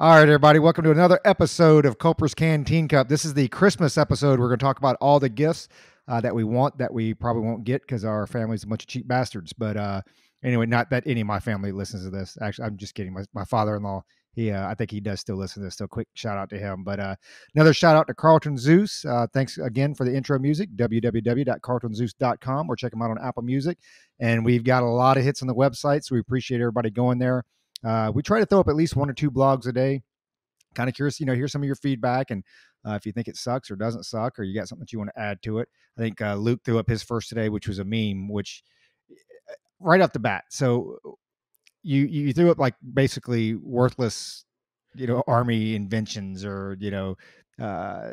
All right, everybody, welcome to another episode of Culper's Canteen Cup. This is the Christmas episode. We're going to talk about all the gifts uh, that we want that we probably won't get because our family's a bunch of cheap bastards. But uh, anyway, not that any of my family listens to this. Actually, I'm just kidding. My, my father-in-law, he, uh, I think he does still listen to this. So quick shout out to him. But uh, another shout out to Carlton Zeus. Uh, thanks again for the intro music. www.carltonzeus.com or check him out on Apple Music. And we've got a lot of hits on the website, so we appreciate everybody going there. Uh, we try to throw up at least one or two blogs a day. Kind of curious, you know, hear some of your feedback and uh, if you think it sucks or doesn't suck, or you got something that you want to add to it. I think uh, Luke threw up his first today, which was a meme, which eh, right off the bat. So you you threw up like basically worthless, you know, army inventions or you know uh,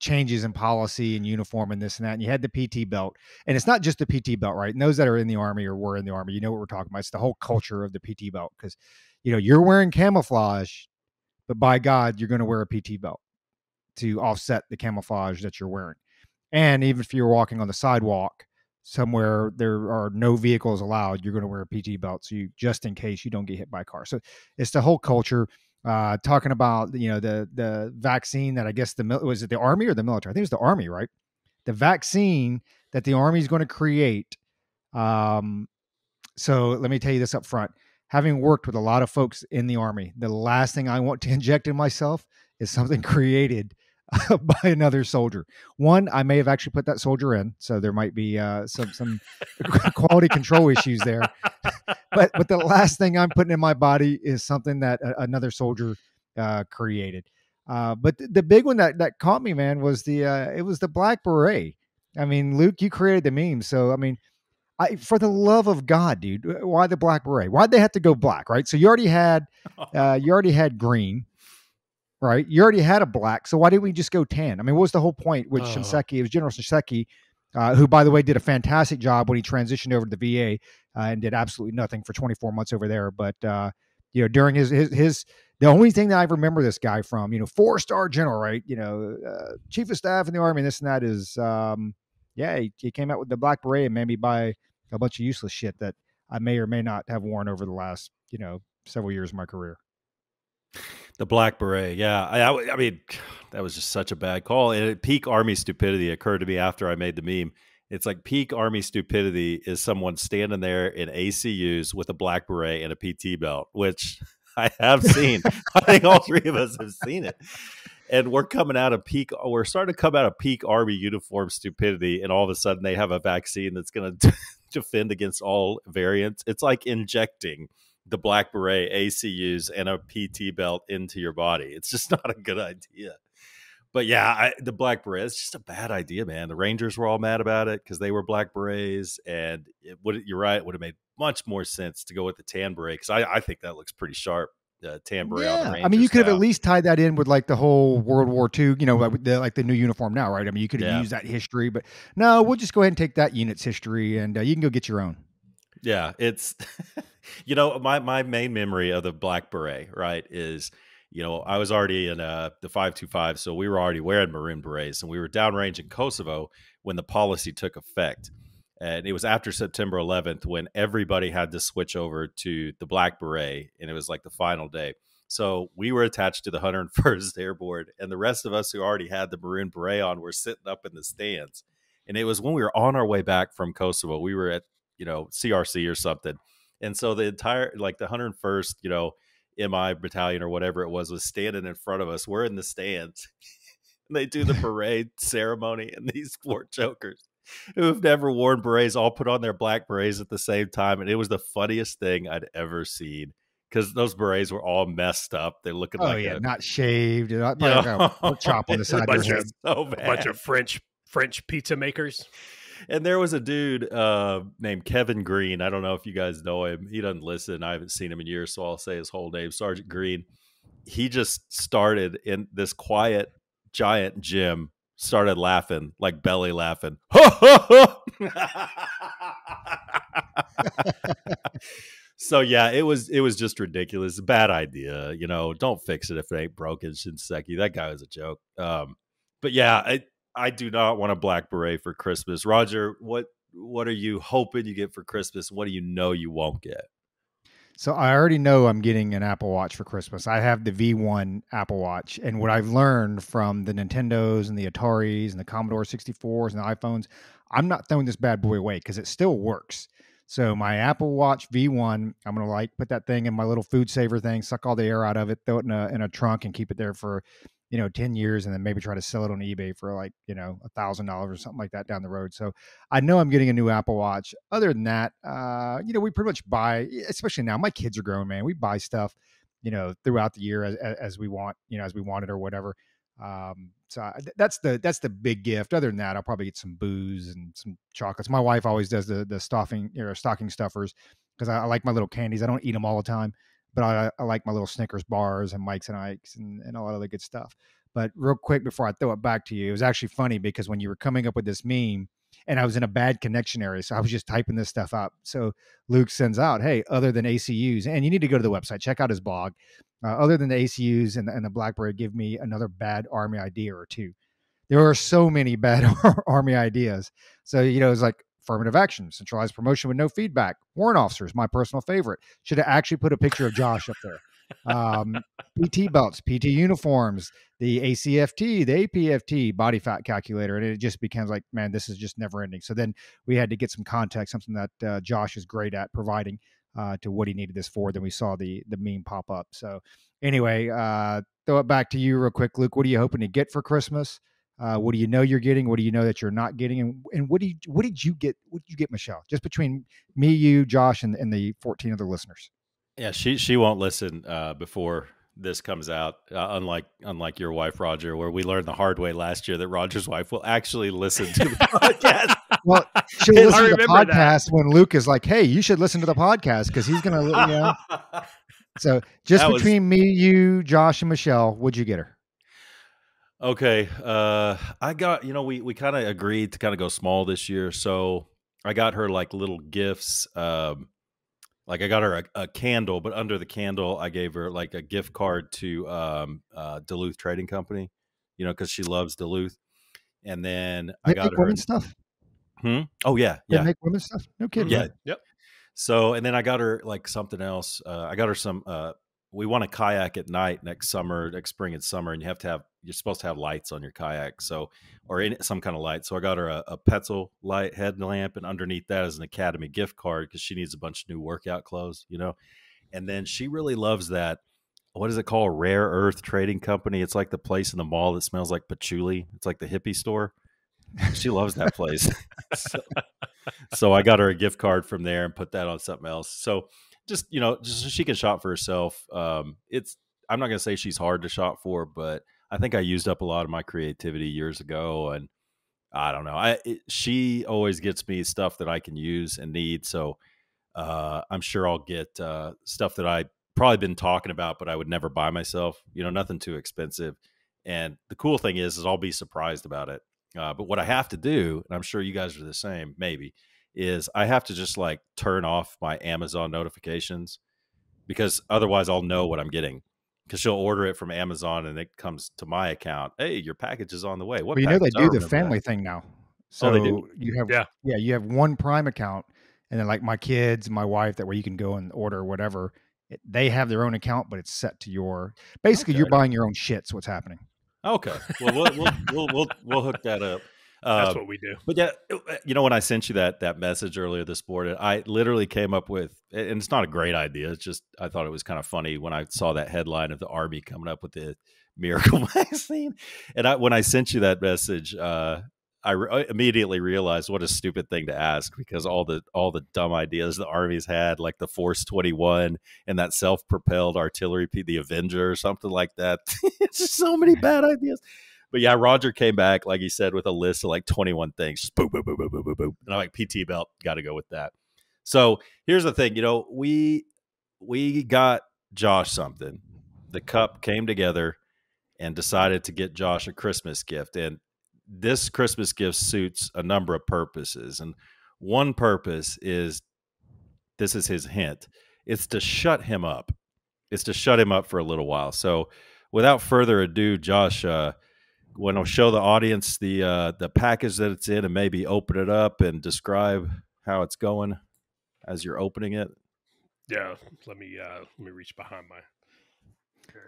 changes in policy and uniform and this and that. And you had the PT belt, and it's not just the PT belt, right? And those that are in the army or were in the army, you know what we're talking about. It's the whole culture of the PT belt because you know you're wearing camouflage, but by God, you're going to wear a PT belt to offset the camouflage that you're wearing. And even if you're walking on the sidewalk somewhere there are no vehicles allowed, you're going to wear a PT belt, so you just in case you don't get hit by a car. So it's the whole culture uh, talking about you know the the vaccine that I guess the mil was it the army or the military? I think it was the army, right? The vaccine that the army is going to create. Um, so let me tell you this up front. Having worked with a lot of folks in the army, the last thing I want to inject in myself is something created by another soldier. One, I may have actually put that soldier in, so there might be uh, some some quality control issues there. but but the last thing I'm putting in my body is something that a, another soldier uh, created. Uh, but th- the big one that that caught me, man, was the uh, it was the black beret. I mean, Luke, you created the meme, so I mean. I, for the love of God, dude, why the black beret? Why'd they have to go black? Right. So you already had, uh, you already had green right? You already had a black, so why didn't we just go tan? I mean, what was the whole point with uh. Shinseki? It was General Shinseki, uh, who, by the way, did a fantastic job when he transitioned over to the VA uh, and did absolutely nothing for 24 months over there. But uh, you know, during his, his his the only thing that I remember this guy from, you know, four star general, right? You know, uh, chief of staff in the army, and this and that is, um, yeah, he, he came out with the black beret and made me buy a bunch of useless shit that I may or may not have worn over the last, you know, several years of my career. The black beret, yeah. I, I, mean, that was just such a bad call. And peak army stupidity occurred to me after I made the meme. It's like peak army stupidity is someone standing there in ACUs with a black beret and a PT belt, which I have seen. I think all three of us have seen it. And we're coming out of peak, we're starting to come out of peak army uniform stupidity, and all of a sudden they have a vaccine that's going to defend against all variants. It's like injecting the black beret ACUs and a PT belt into your body. It's just not a good idea. But yeah, I, the black beret is just a bad idea, man. The Rangers were all mad about it because they were black berets, and it would you're right, it would have made much more sense to go with the tan beret because I, I think that looks pretty sharp. Uh, tan beret. Yeah, I mean, you could have at least tied that in with like the whole World War II, you know, like the, like the new uniform now, right? I mean, you could have yeah. used that history, but no, we'll just go ahead and take that unit's history, and uh, you can go get your own. Yeah, it's you know my my main memory of the black beret right is you know I was already in uh, the five two five, so we were already wearing maroon berets, and we were downrange in Kosovo when the policy took effect. And it was after September 11th when everybody had to switch over to the black beret, and it was like the final day. So we were attached to the 101st Airborne, and the rest of us who already had the maroon beret on were sitting up in the stands. And it was when we were on our way back from Kosovo. We were at you know CRC or something. And so the entire like the 101st, you know, MI battalion or whatever it was was standing in front of us. We're in the stands. and they do the parade ceremony and these four jokers who have never worn berets all put on their black berets at the same time and it was the funniest thing I'd ever seen because those berets were all messed up. They're looking oh, like yeah, a, not shaved, not like a chop on the side of their head. So a bunch of French French pizza makers and there was a dude uh, named Kevin Green. I don't know if you guys know him. He doesn't listen. I haven't seen him in years, so I'll say his whole name, Sergeant Green. He just started in this quiet giant gym, started laughing, like belly laughing. so yeah, it was it was just ridiculous. Bad idea. You know, don't fix it if it ain't broken, Shinseki. That guy was a joke. Um, but yeah, I, I do not want a black beret for Christmas. Roger, what what are you hoping you get for Christmas? What do you know you won't get? So I already know I'm getting an Apple Watch for Christmas. I have the V1 Apple Watch, and what I've learned from the Nintendos and the Ataris and the Commodore 64s and the iPhones, I'm not throwing this bad boy away because it still works. So my Apple Watch V1, I'm gonna like put that thing in my little food saver thing, suck all the air out of it, throw it in a in a trunk, and keep it there for you know 10 years and then maybe try to sell it on ebay for like you know a thousand dollars or something like that down the road. So i know i'm getting a new apple watch. Other than that uh you know we pretty much buy especially now my kids are grown man. We buy stuff you know throughout the year as, as we want you know as we want it or whatever. Um so that's the that's the big gift. Other than that i'll probably get some booze and some chocolates. My wife always does the the stuffing you know stocking stuffers because I, I like my little candies. I don't eat them all the time but I, I, like my little Snickers bars and Mike's and Ike's and, and all that other good stuff. But real quick before I throw it back to you, it was actually funny because when you were coming up with this meme, and I was in a bad connection area, so I was just typing this stuff up. So Luke sends out, "Hey, other than ACUs, and you need to go to the website, check out his blog. Uh, other than the ACUs and, and the black beret, give me another bad Army idea or two. There are so many bad Army ideas. So you know, it's like affirmative action, centralized promotion with no feedback, warrant officers, my personal favorite. Should have actually put a picture of Josh up there. Um, PT belts, PT uniforms, the ACFT, the APFT, body fat calculator, and it just becomes like, man, this is just never ending. So then we had to get some context, something that uh, Josh is great at providing uh, to what he needed this for. Then we saw the the meme pop up. So anyway, uh, throw it back to you real quick, Luke. What are you hoping to get for Christmas? Uh, what do you know you're getting? What do you know that you're not getting? And and what do you what did you get? What did you get, Michelle? Just between me, you, Josh, and, and the 14 other listeners. Yeah, she she won't listen uh, before this comes out. Uh, unlike unlike your wife, Roger, where we learned the hard way last year that Roger's wife will actually listen to the podcast. well, she'll listen to the podcast that. when Luke is like, "Hey, you should listen to the podcast because he's gonna." You know. so just that between was... me, you, Josh, and Michelle, would you get her? Okay. Uh I got, you know, we we kind of agreed to kind of go small this year. So I got her like little gifts. Um like I got her a, a, candle, but under the candle I gave her like a gift card to um uh Duluth Trading Company, you know, because she loves Duluth. And then they I got her women's stuff. Hmm? Oh yeah, yeah. They make women's stuff. No kidding. Yeah. Yep. So and then I got her like something else. Uh, I got her some uh we want to kayak at night next summer, next spring and summer, and you have to have you're supposed to have lights on your kayak, so or in some kind of light. So I got her a, a Petzl light headlamp, and underneath that is an Academy gift card because she needs a bunch of new workout clothes, you know. And then she really loves that. What is it called? Rare Earth Trading Company. It's like the place in the mall that smells like patchouli. It's like the hippie store. She loves that place. so, so I got her a gift card from there and put that on something else. So just you know, just she can shop for herself. Um, it's I'm not gonna say she's hard to shop for, but I think I used up a lot of my creativity years ago, and I don't know. I it, she always gets me stuff that I can use and need, so uh, I'm sure I'll get uh, stuff that I probably been talking about, but I would never buy myself. You know, nothing too expensive. And the cool thing is, is I'll be surprised about it. Uh, but what I have to do, and I'm sure you guys are the same, maybe, is I have to just like turn off my Amazon notifications because otherwise I'll know what I'm getting. Because she'll order it from Amazon and it comes to my account. Hey, your package is on the way. What? Well, you know oh, they do the family that. thing now. So oh, you have yeah. yeah, you have one Prime account, and then like my kids, my wife, that way you can go and order whatever. It, they have their own account, but it's set to your. Basically, okay. you're buying your own shits. What's happening? Okay, well we'll, we'll we'll, we'll we'll hook that up. That's um, what we do. But yeah, uh, you know, when I sent you that that message earlier this morning, I literally came up with, and it's not a great idea. It's just I thought it was kind of funny when I saw that headline of the army coming up with the miracle vaccine, and I when I sent you that message, uh, I re- immediately realized what a stupid thing to ask because all the all the dumb ideas the army's had, like the Force Twenty One and that self propelled artillery, the Avenger or something like that. it's just so many bad ideas. But yeah, Roger came back, like he said, with a list of like 21 things. Just boom, boom, boom, boom, boom, boom, boom. And I'm like, PT belt, got to go with that. So here's the thing, you know, we we got Josh something. The cup came together and decided to get Josh a Christmas gift. And this Christmas gift suits a number of purposes. And one purpose is this is his hint. It's to shut him up. It's to shut him up for a little while. So without further ado, Josh, uh, when I'll show the audience the uh, the package that it's in and maybe open it up and describe how it's going as you're opening it. Yeah, let me uh let me reach behind my.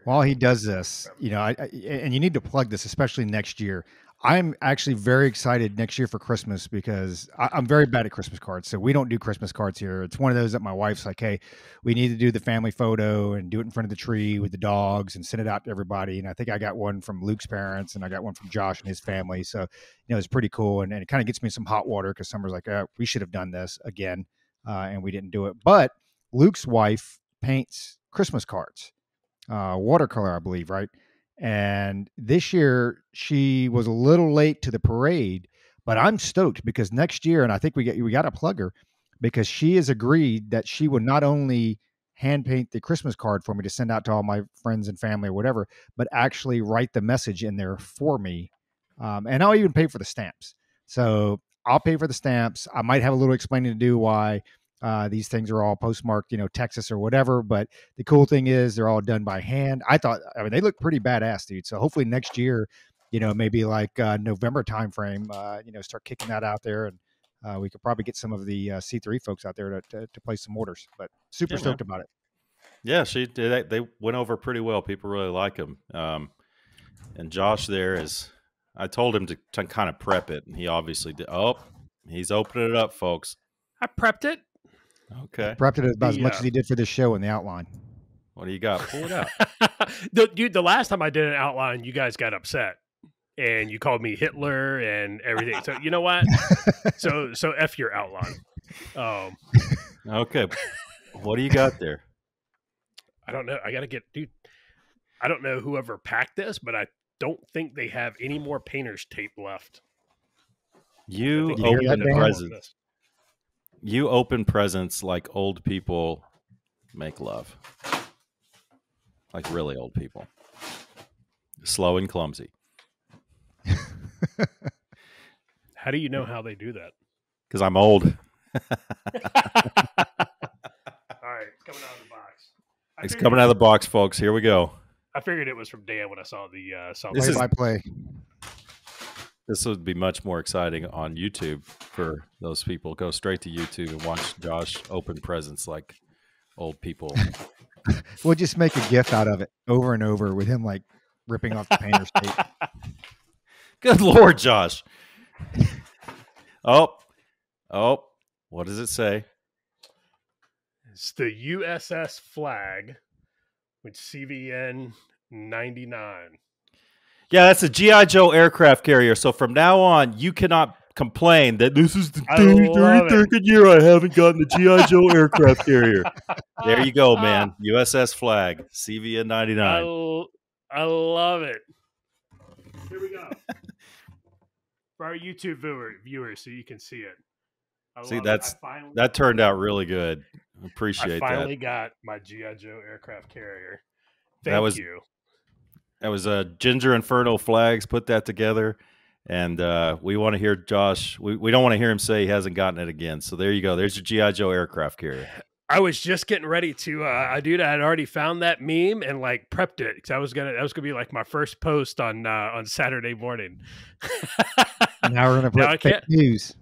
While he does this, you know, I, I, and you need to plug this, especially next year. I'm actually very excited next year for Christmas because I, I'm very bad at Christmas cards. So we don't do Christmas cards here. It's one of those that my wife's like, hey, we need to do the family photo and do it in front of the tree with the dogs and send it out to everybody. And I think I got one from Luke's parents and I got one from Josh and his family. So, you know, it's pretty cool. And, and it kind of gets me some hot water because Summer's like, oh, we should have done this again. Uh, and we didn't do it. But Luke's wife paints Christmas cards, uh, watercolor, I believe, right? And this year she was a little late to the parade, but I'm stoked because next year, and I think we get we got to plug her because she has agreed that she would not only hand paint the Christmas card for me to send out to all my friends and family or whatever, but actually write the message in there for me. Um, and I'll even pay for the stamps. So I'll pay for the stamps. I might have a little explaining to do why uh, these things are all postmarked, you know, Texas or whatever. But the cool thing is they're all done by hand. I thought, I mean, they look pretty badass, dude. So hopefully next year, you know, maybe like uh, November timeframe, uh, you know, start kicking that out there, and uh, we could probably get some of the uh, C3 folks out there to, to, to place some orders. But super Yeah, stoked about it. Yeah, she did. They went over pretty well. People really like him. Um, and Josh there is. I told him to, to kind of prep it, and he obviously did. Oh, he's opening it up, folks. I prepped it. Okay, Prepped it about as The, much uh, as he did for this show in the outline. what do you got? Pull it out. the, dude, the last time I did an outline, you guys got upset and you called me Hitler and everything. So you know what? so so f your outline. Um, Okay, what do you got there? I don't know. I got to get dude. I don't know whoever packed this, but I don't think they have any more painter's tape left. You think You hear that, open Dan? presents. You open presents like old people make love, like really old people. Slow and clumsy. How do you know how they do that? Because I'm old. All right, it's coming out of the box. I It's figured- coming out of the box, folks. Here we go. I figured it was from Dan when I saw the uh, saw This play is- by play. This would be much more exciting on YouTube for those people. Go straight to YouTube and watch Josh open presents like old people. We'll just make a gif out of it over and over with him like ripping off the painter's tape. Good Lord, Josh. Oh, oh, what does it say? It's the USS Flagg with CVN 99. Yeah, that's a GI Joe aircraft carrier. So from now on, you cannot complain that this is the I 33rd year I haven't gotten the GI Joe aircraft carrier. There you go, ah. man. USS Flagg, CVN I, 99. l- I love it. Here we go. For our YouTube viewer, viewers, so you can see it. I See, that's- I finally, That turned out really good. I Appreciate that. I finally that. got my GI Joe aircraft carrier. That Thank was- you. That was uh, Ginger Inferno Flags put that together. And uh, we want to hear Josh. We, we don't want to hear him say he hasn't gotten it again. So there you go. There's your GI Joe aircraft carrier. I was just getting ready to. Uh, I dude, I had already found that meme and like prepped it because I was gonna. That was gonna be like my first post on uh, on Saturday morning. Now we're gonna Now I put fake can't- news.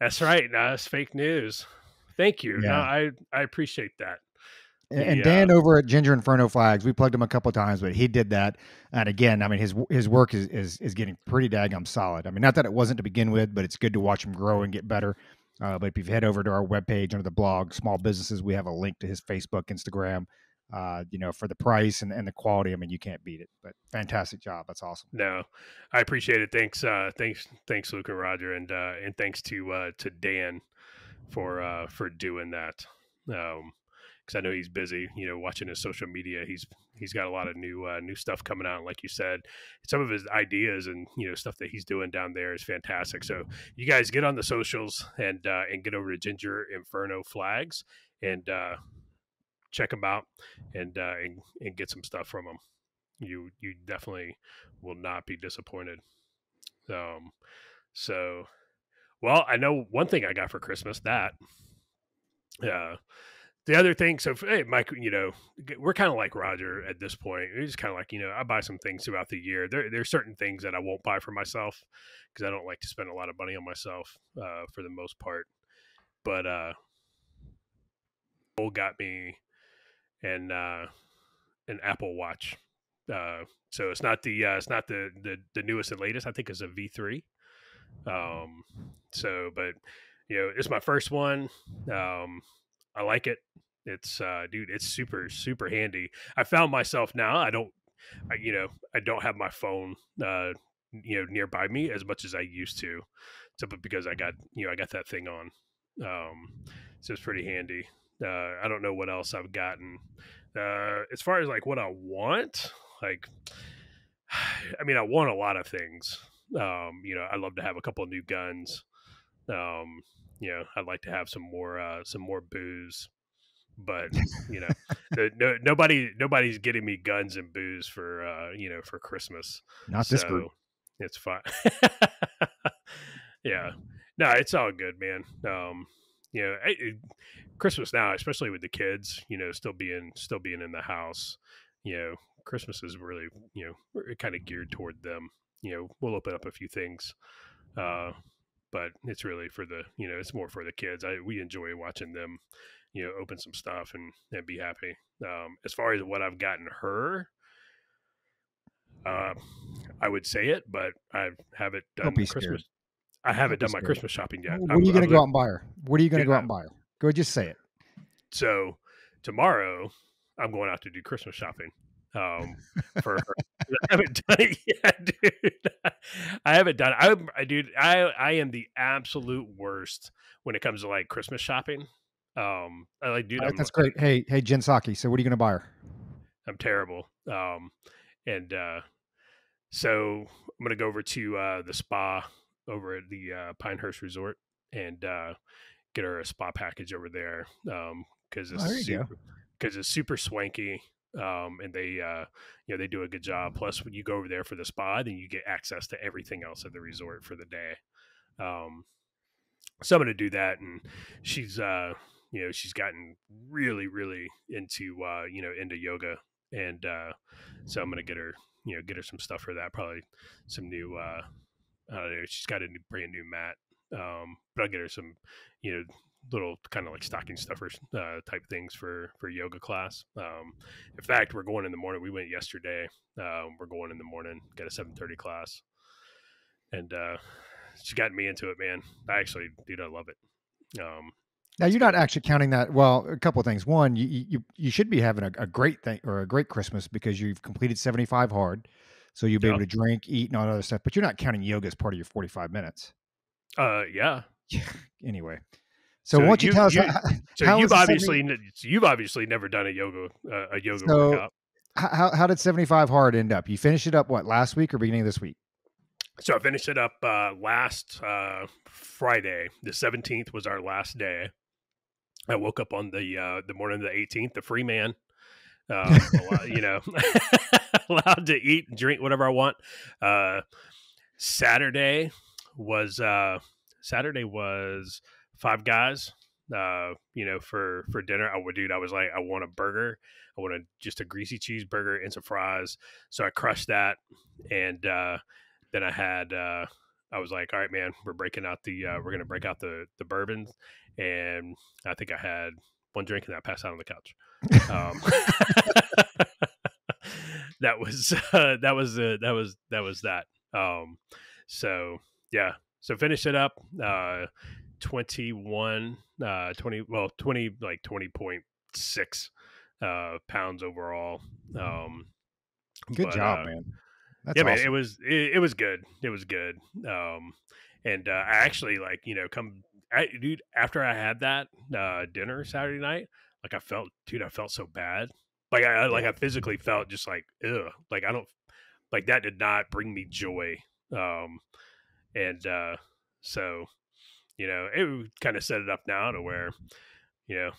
That's right. No, it's fake news. Thank you. No, I I appreciate that. And- Yeah. Dan over at Ginger Inferno Flags, we plugged him a couple of times, but he did that. And again, I mean, his his work is is is getting pretty daggum solid. I mean, not that it wasn't to begin with, but it's good to watch him grow and get better. Uh, but if you head over to our webpage under the blog, small businesses, we have a link to his Facebook, Instagram. Uh, you know, for the price and, and the quality, I mean, you can't beat it. But fantastic job. That's awesome. No, I appreciate it. Thanks, uh, thanks, thanks, Luke and Roger, and uh, and thanks to uh, to Dan for uh, for doing that. Um, because I know he's busy, you know, watching his social media. He's he's got a lot of new uh, new stuff coming out. Like you said, some of his ideas and you know stuff that he's doing down there is fantastic. So you guys get on the socials and uh, and get over to Ginger Inferno Flags and uh, check them out and uh, and and get some stuff from them. You you definitely will not be disappointed. Um, so, well, I know one thing I got for Christmas. That, uh, the other thing. So, hey, Mike, you know, we're kind of like Roger at this point. It's kind of like you know, I buy some things throughout the year. There, there's certain things that I won't buy for myself because I don't like to spend a lot of money on myself uh, for the most part. But uh, Nicole got me an uh, an Apple Watch. Uh, so it's not the uh, it's not the, the the newest and latest. I think it's a V three. Um, so, but you know, it's my first one. Um, I like it. It's uh, dude, it's super super handy. I found myself now. I don't, I, you know, I don't have my phone, uh, you know, nearby me as much as I used to, simply because I got you know I got that thing on. Um, so it's pretty handy. Uh, I don't know what else I've gotten. Uh, as far as like what I want, like, I mean, I want a lot of things. Um, you know, I'd love to have a couple of new guns. Um, you know, I'd like to have some more, uh, some more booze, but you know, the, no, nobody, nobody's getting me guns and booze for, uh, you know, for Christmas. Not this group. It's fine. yeah, no, it's all good, man. Um, you know, it, Christmas now, especially with the kids, you know, still being still being in the house, you know, Christmas is really, you know, kind of geared toward them. You know, we'll open up a few things, uh, but it's really for the, you know, it's more for the kids. I we enjoy watching them, you know, open some stuff and and be happy. Um, as far as what I've gotten her, uh, I would say it, but I haven't done Christmas. scared. I haven't done my scared. Christmas shopping yet. What I'm- are you going to go out and buy her? What are you going to go out and buy her? Go just say it. So tomorrow I'm going out to do Christmas shopping um, for her. I haven't done it yet, dude. I haven't done it. I'm, I, dude, I, I am the absolute worst when it comes to like Christmas shopping. Um, I like, dude, right, that's great. Hey, hey, Jen Psaki. So what are you going to buy her? I'm terrible. Um, and uh, so I'm gonna go over to uh, the spa over at the uh, Pinehurst Resort and uh, get her a spa package over there Um, because Oh, it's there you super, because it's super swanky. Um, and they, uh, you know, they do a good job. Plus, when you go over there for the spa, then you get access to everything else at the resort for the day. Um, so I'm going to do that, and she's, uh, you know, she's gotten really, really into, uh, you know, into yoga, and uh, so I'm going to get her, you know, get her some stuff for that. Probably some new, uh, I don't know. She's got a new, brand new mat, um, but I'll get her some, you know, little kind of like stocking stuffers uh, type things for for yoga class. Um, in fact, we're going in the morning. We went yesterday. Um, we're going in the morning. Got a seven thirty class, and uh, she got me into it, man. I actually, dude, I love it. Um, Now you're not actually counting that. Well, a couple of things. One, you you you should be having a, a great thing or a great Christmas because you've completed 75 hard, so you'll be able to drink, eat, and all that other stuff. But you're not counting yoga as part of your 45 minutes uh, yeah. anyway. So, So why don't you, you- tell us You, how, so how you've the 70 obviously so you've obviously never done a yoga uh, a yoga So- workout. how how did 75 hard end up? You finished it up what last week or beginning of this week? So I finished it up uh, last uh, Friday. The seventeenth was our last day. I woke up on the uh, the morning of the eighteenth, the free man. Uh, allow- you know, allowed to eat and drink whatever I want. Uh, Saturday was uh, Saturday was Five Guys. Uh, you know, for for dinner, I would dude. I was like, I want a burger. I want a, just a greasy cheeseburger and some fries. So I crushed that, and uh, then I had. Uh, I was like, all right, man, we're breaking out the. Uh, we're gonna break out the the bourbons, and I think I had one drink and I passed out on the couch. Um, that was uh, that was uh, that was that was that. Um, so yeah, so finish it up. Uh, 21, uh, 20, well, 20, like 20.6 uh, pounds overall. Um, Good but, job, uh, man. That's yeah, man, it was it, it was good. It was good. Um, and uh, I actually like you know come, I, dude. After I had that uh, dinner Saturday night, like I felt, dude, I felt so bad. Like I I- like I physically felt just like ugh. Like I don't like that did not bring me joy. Um, and uh, so you know it kind of set it up now to where you know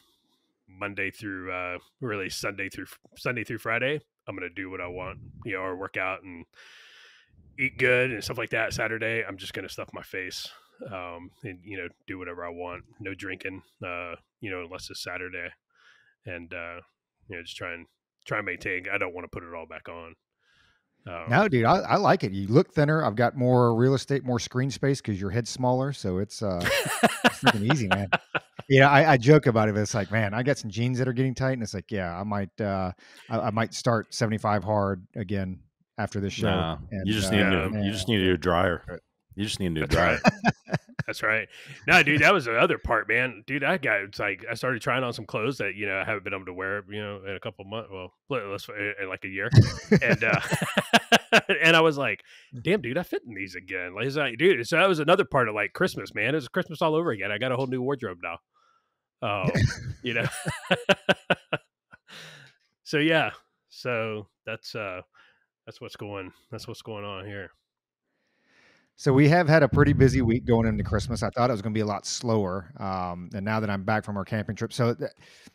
Monday through uh, really Sunday through Sunday through Friday, I'm gonna do what I want, you know, or work out and eat good and stuff like that. Saturday, I'm just gonna stuff my face, um, and you know, do whatever I want. No drinking, uh, you know, unless it's Saturday, and uh, you know, just try and try and maintain. I don't want to put it all back on. Um, No, dude, I, I like it. You look thinner. I've got more real estate, more screen space because your head's smaller, so it's uh, it's freaking easy, man. yeah, I, I joke about it. But it's like, man, I got some jeans that are getting tight, and it's like, yeah, I might, uh, I, I might start seventy five hard again after this show. Nah, and, you just uh, need a new, yeah. you just need a new dryer. You just need a new dryer. That's right. No, dude, that was the other part, man. Dude, I got it's like I started trying on some clothes that you know I haven't been able to wear, you know, in a couple months. Well, let's in like a year, and uh and I was like, damn, dude, I fit in these again. Like, like, dude, so that was another part of like Christmas, man. It was Christmas all over again. I got a whole new wardrobe now. Oh, you know. so yeah, so that's uh that's what's going that's what's going on here. So we have had a pretty busy week going into Christmas. I thought it was going to be a lot slower, um, and now that I'm back from our camping trip, so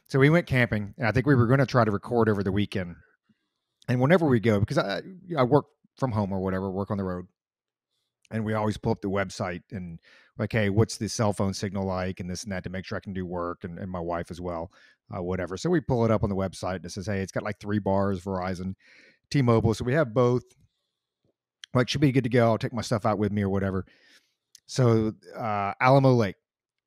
so we went camping, and I think we were going to try to record over the weekend. And whenever we go, because I I work from home or whatever, work on the road, and we always pull up the website and like, hey, what's the cell phone signal like, and this and that to make sure I can do work, and, and my wife as well, uh, whatever. So we pull it up on the website and it says, hey, it's got like three bars, Verizon, T-Mobile, so we have both like should be good to go. I'll take my stuff out with me or whatever. So uh, Alamo Lake,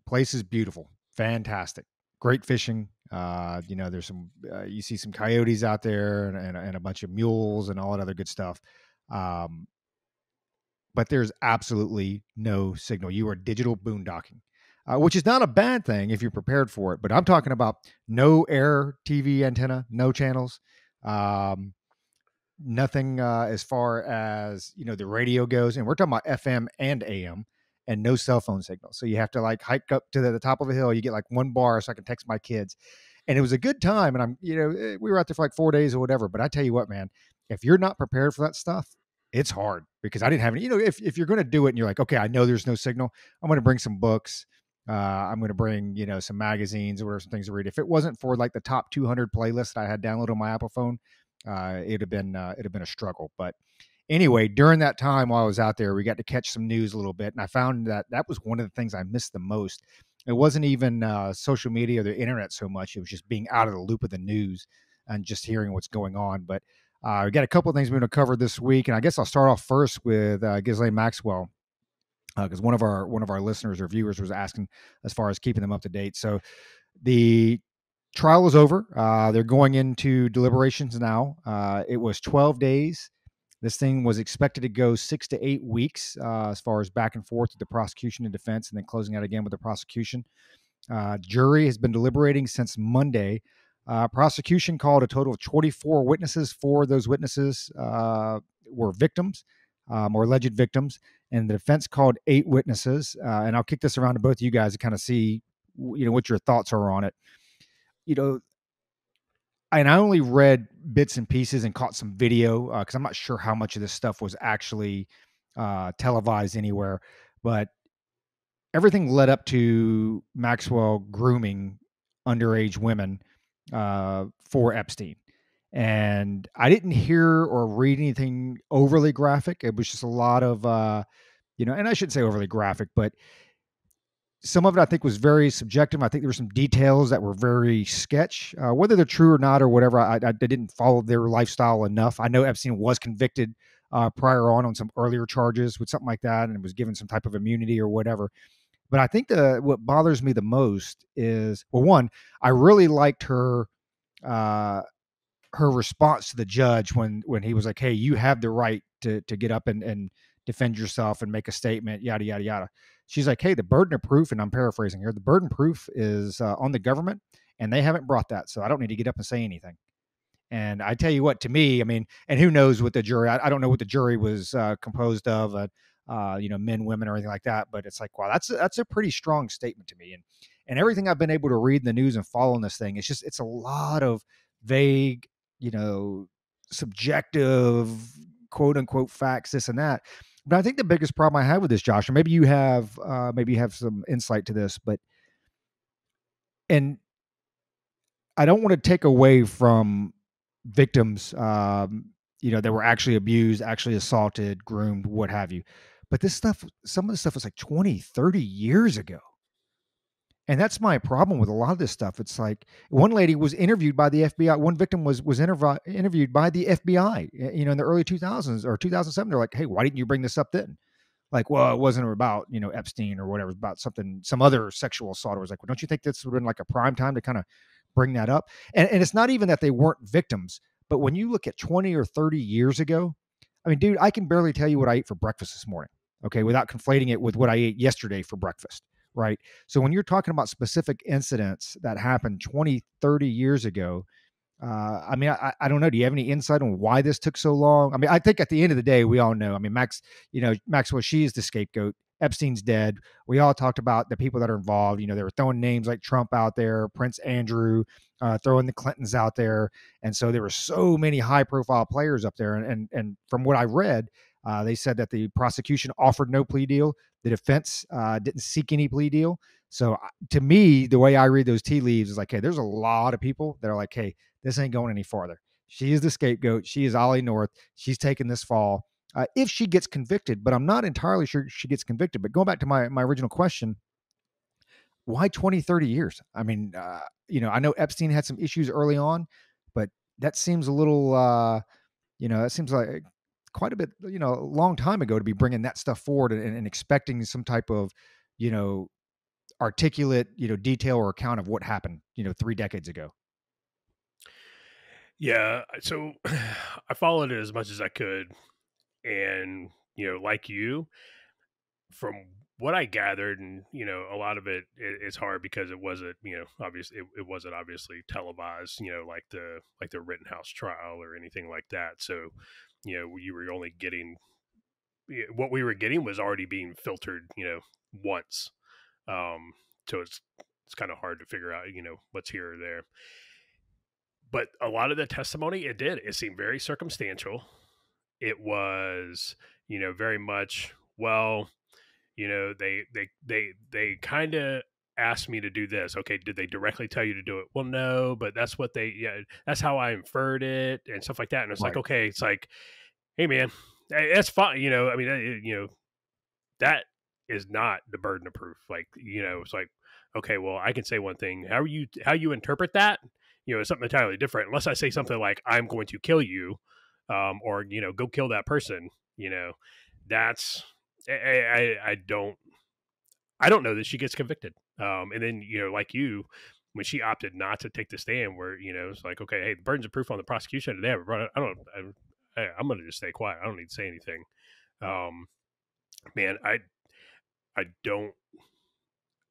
place is beautiful, fantastic, great fishing. Uh, you know, there's some uh, you see some coyotes out there and, and, and a bunch of mules and all that other good stuff. Um, but there's absolutely no signal. You are digital boondocking, uh, which is not a bad thing if you're prepared for it. But I'm talking about no air TV antenna, no channels. Um, nothing uh, as far as you know the radio goes and we're talking about fm and am and no cell phone signal. So you have to like hike up to the, the top of a hill you get like one bar so i can text my kids. And it was a good time and i'm you know eh, we were out there for like four days or whatever but i tell you what man if you're not prepared for that stuff it's hard because i didn't have any you know if, if you're going to do it and you're like okay i know there's no signal i'm going to bring some books uh, i'm going to bring you know some magazines or some things to read. If it wasn't for like the top 200 playlists that i had downloaded on my apple phone uh, it'd have been uh, it'd have been a struggle. But anyway, during that time while I was out there, we got to catch some news a little bit, and I found that that was one of the things I missed the most. It wasn't even uh, social media or the internet so much; it was just being out of the loop of the news and just hearing what's going on. But uh, we got a couple of things we're going to cover this week, and I guess I'll start off first with uh, Ghislaine Maxwell because one of our one of our listeners or viewers was asking as far as keeping them up to date. So the trial is over. Uh, they're going into deliberations now. Uh, it was 12 days. This thing was expected to go six to eight weeks uh, as far as back and forth with the prosecution and defense, and then closing out again with the prosecution. Uh, jury has been deliberating since Monday. Uh, prosecution called a total of 24 witnesses. Four of those witnesses uh, were victims um, or alleged victims, and the defense called eight witnesses. And I'll kick this around to both of you guys to kind of see, you know, what your thoughts are on it you know, and I only read bits and pieces and caught some video because I'm not sure how much of this stuff was actually uh, televised anywhere, but everything led up to Maxwell grooming underage women uh, for Epstein. And I didn't hear or read anything overly graphic. It was just a lot of, uh, you know, and I shouldn't say overly graphic, but some of it I think was very subjective. I think there were some details that were very sketch, uh, whether they're true or not or whatever. I, I didn't follow their lifestyle enough. I know Epstein was convicted uh, prior on on some earlier charges with something like that, and was given some type of immunity or whatever. But I think the what bothers me the most is well, one, I really liked her uh, her response to the judge when when he was like, "Hey, you have the right to to get up and and defend yourself and make a statement, yada yada yada." She's like, "Hey, the burden of proof," and I'm paraphrasing here. The burden of proof is uh, on the government, and they haven't brought that, so I don't need to get up and say anything. And I tell you what, to me, I mean, and who knows what the jury? I, I don't know what the jury was uh, composed of, uh, uh, you know, men, women, or anything like that. But it's like, wow, that's that's a pretty strong statement to me. And and everything I've been able to read in the news and follow in this thing, it's just it's a lot of vague, you know, subjective, quote unquote facts, this and that. But I think the biggest problem I have with this, Josh, maybe you have, uh, maybe you have some insight to this, but and I don't want to take away from victims, um, you know, that were actually abused, actually assaulted, groomed, what have you. But this stuff, some of this stuff was like 20, 30 years ago. And that's my problem with a lot of this stuff. It's like one lady was interviewed by the FBI. One victim was was interv- interviewed by the FBI. Eh, you know, in the early 2000s or 2007. They're like, "Hey, why didn't you bring this up then?" like, well, it wasn't about you know Epstein or whatever, about something, some other sexual assault. It was like, well, don't you think this would have been like a prime time to kind of bring that up? And and it's not even that they weren't victims, but when you look at twenty or thirty years ago, I mean, dude, I can barely tell you what I ate for breakfast this morning. Okay, without conflating it with what I ate yesterday for breakfast right? So when you're talking about specific incidents that happened 20, 30 years ago, uh, I mean, I, I don't know. Do you have any insight on why this took so long? I mean, I think at the end of the day, we all know. I mean, Max, you know, Maxwell, she is the scapegoat. Epstein's dead. We all talked about the people that are involved. You know, they were throwing names like Trump out there, Prince Andrew, uh, throwing the Clintons out there, and so there were so many high-profile players up there. And and, and from what I read, uh, they said that the prosecution offered no plea deal. The defense uh, didn't seek any plea deal. So to me, the way I read those tea leaves is like, hey, there's a lot of people that are like, hey, this ain't going any farther. She is the scapegoat. She is Ollie North. She's taking this fall. Uh, if she gets convicted, but I'm not entirely sure she gets convicted. But going back to my my original question, why 20, 30 years? I mean, uh, you know, I know Epstein had some issues early on, but that seems a little, uh, you know, that seems like quite a bit, you know, a long time ago to be bringing that stuff forward and, and expecting some type of, you know, articulate, you know, detail or account of what happened, you know, three decades ago. Yeah, so I followed it as much as I could, and you know, like you, from what I gathered, and you know, a lot of it is hard because it wasn't, you know, obviously it, it wasn't obviously televised, you know, like the like the Rittenhouse trial or anything like that. So, you know, you were only getting what we were getting was already being filtered, you know, once. Um, so it's it's kind of hard to figure out, you know, what's here or there but a lot of the testimony it did it seemed very circumstantial it was you know very much well you know they they they they kind of asked me to do this okay did they directly tell you to do it well no but that's what they yeah that's how i inferred it and stuff like that and it's right. like okay it's like hey man that's fine you know i mean it, you know that is not the burden of proof like you know it's like okay well i can say one thing how you how you interpret that you know, it's something entirely different. Unless I say something like "I'm going to kill you," um, or you know, "Go kill that person," you know, that's I, I, I don't I don't know that she gets convicted. Um, and then you know, like you, when she opted not to take the stand, where you know it's like, okay, hey, the burdens of proof on the prosecution today. I don't, I, I'm going to just stay quiet. I don't need to say anything. Um, man, I, I don't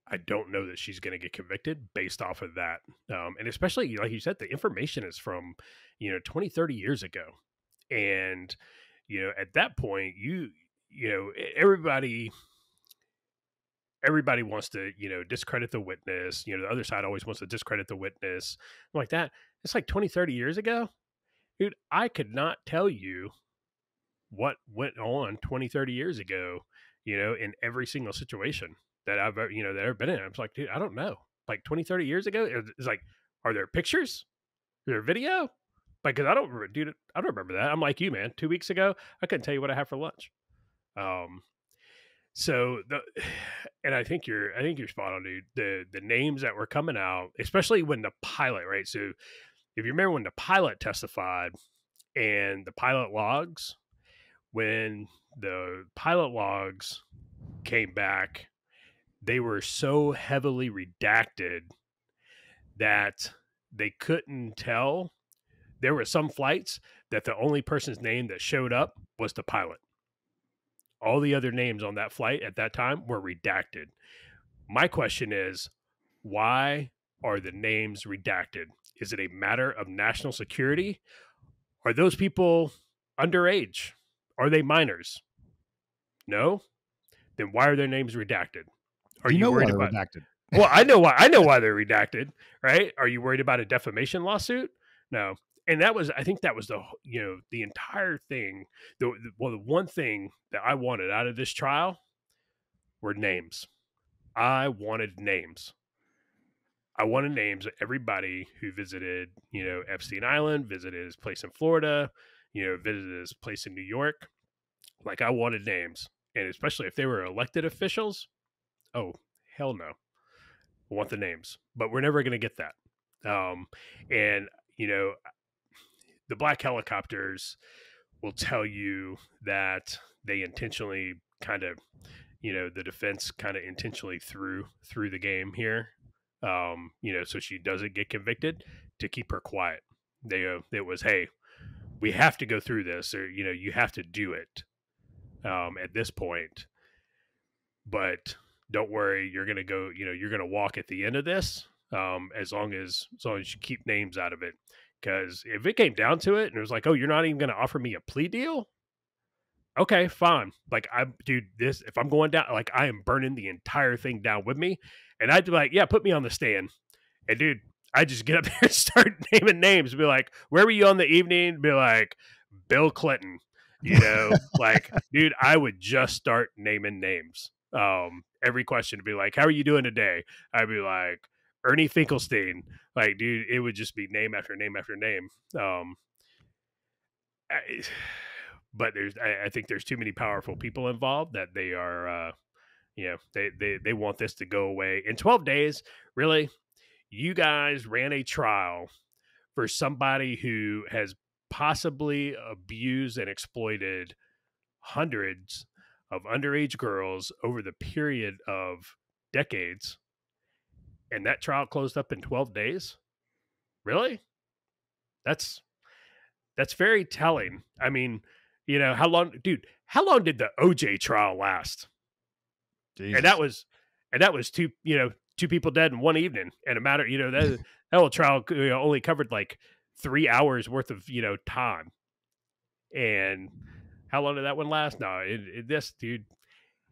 I don't know that she's going to get convicted based off of that. Um, and especially, like you said, the information is from, you know, 20, 30 years ago. And, you know, at that point, you, you know, everybody, everybody wants to, you know, discredit the witness. You know, the other side always wants to discredit the witness like that. It's like 20, 30 years ago. Dude, I could not tell you what went on 20, 30 years ago, you know, in every single situation that I've you know that I've been in. i'm like, dude, I don't know. Like 20, 30 years ago, it's like, are there pictures? Is there video? Like, cause I don't, dude, I don't remember that. I'm like you, man. Two weeks ago, I couldn't tell you what I had for lunch. Um, so the, and I think you're, I think you're spot on, dude. The the names that were coming out, especially when the pilot, right? So if you remember when the pilot testified and the pilot logs, when the pilot logs came back they were so heavily redacted that they couldn't tell. There were some flights that the only person's name that showed up was the pilot. All the other names on that flight at that time were redacted. My question is why are the names redacted? Is it a matter of national security? Are those people underage? Are they minors? No? Then why are their names redacted? Are you, you know worried about redacted? well, I know why. I know why they're redacted, right? Are you worried about a defamation lawsuit? No. And that was, I think, that was the you know the entire thing. The, the well, the one thing that I wanted out of this trial were names. I wanted names. I wanted names of everybody who visited, you know, Epstein Island, visited his place in Florida, you know, visited his place in New York. Like I wanted names, and especially if they were elected officials, oh hell no I want the names but we're never going to get that um, and you know the black helicopters will tell you that they intentionally kind of you know the defense kind of intentionally threw through the game here um you know so she doesn't get convicted to keep her quiet. They uh, it was hey we have to go through this or you know you have to do it um at this point but don't worry you're gonna go you know you're gonna walk at the end of this um as long as as long as you keep names out of it because if it came down to it and it was like oh you're not even gonna offer me a plea deal okay, fine. Like I dude, this if I'm going down, like I am burning the entire thing down with me. And I'd be like, yeah, put me on the stand. And dude, I just get up there and start naming names. Be like, where were you on the evening? Be like, Bill Clinton. You know, like, dude, I would just start naming names. Um, every question to be like, how are you doing today? I'd be like, Ernie Finkelstein. Like, dude, it would just be name after name after name. Um, I, but there's I, I, think there's too many powerful people involved that they are uh you know they, they they want this to go away in 12 days really you guys ran a trial for somebody who has possibly abused and exploited hundreds of underage girls over the period of decades and that trial closed up in 12 days really that's that's very telling i mean you know, how long, dude, how long did the OJ trial last? Jesus. And that was, and that was two, you know, two people dead in one evening and a matter, you know, that, that whole trial you know, only covered like three hours worth of, you know, time. And how long did that one last? No, it, it, this dude,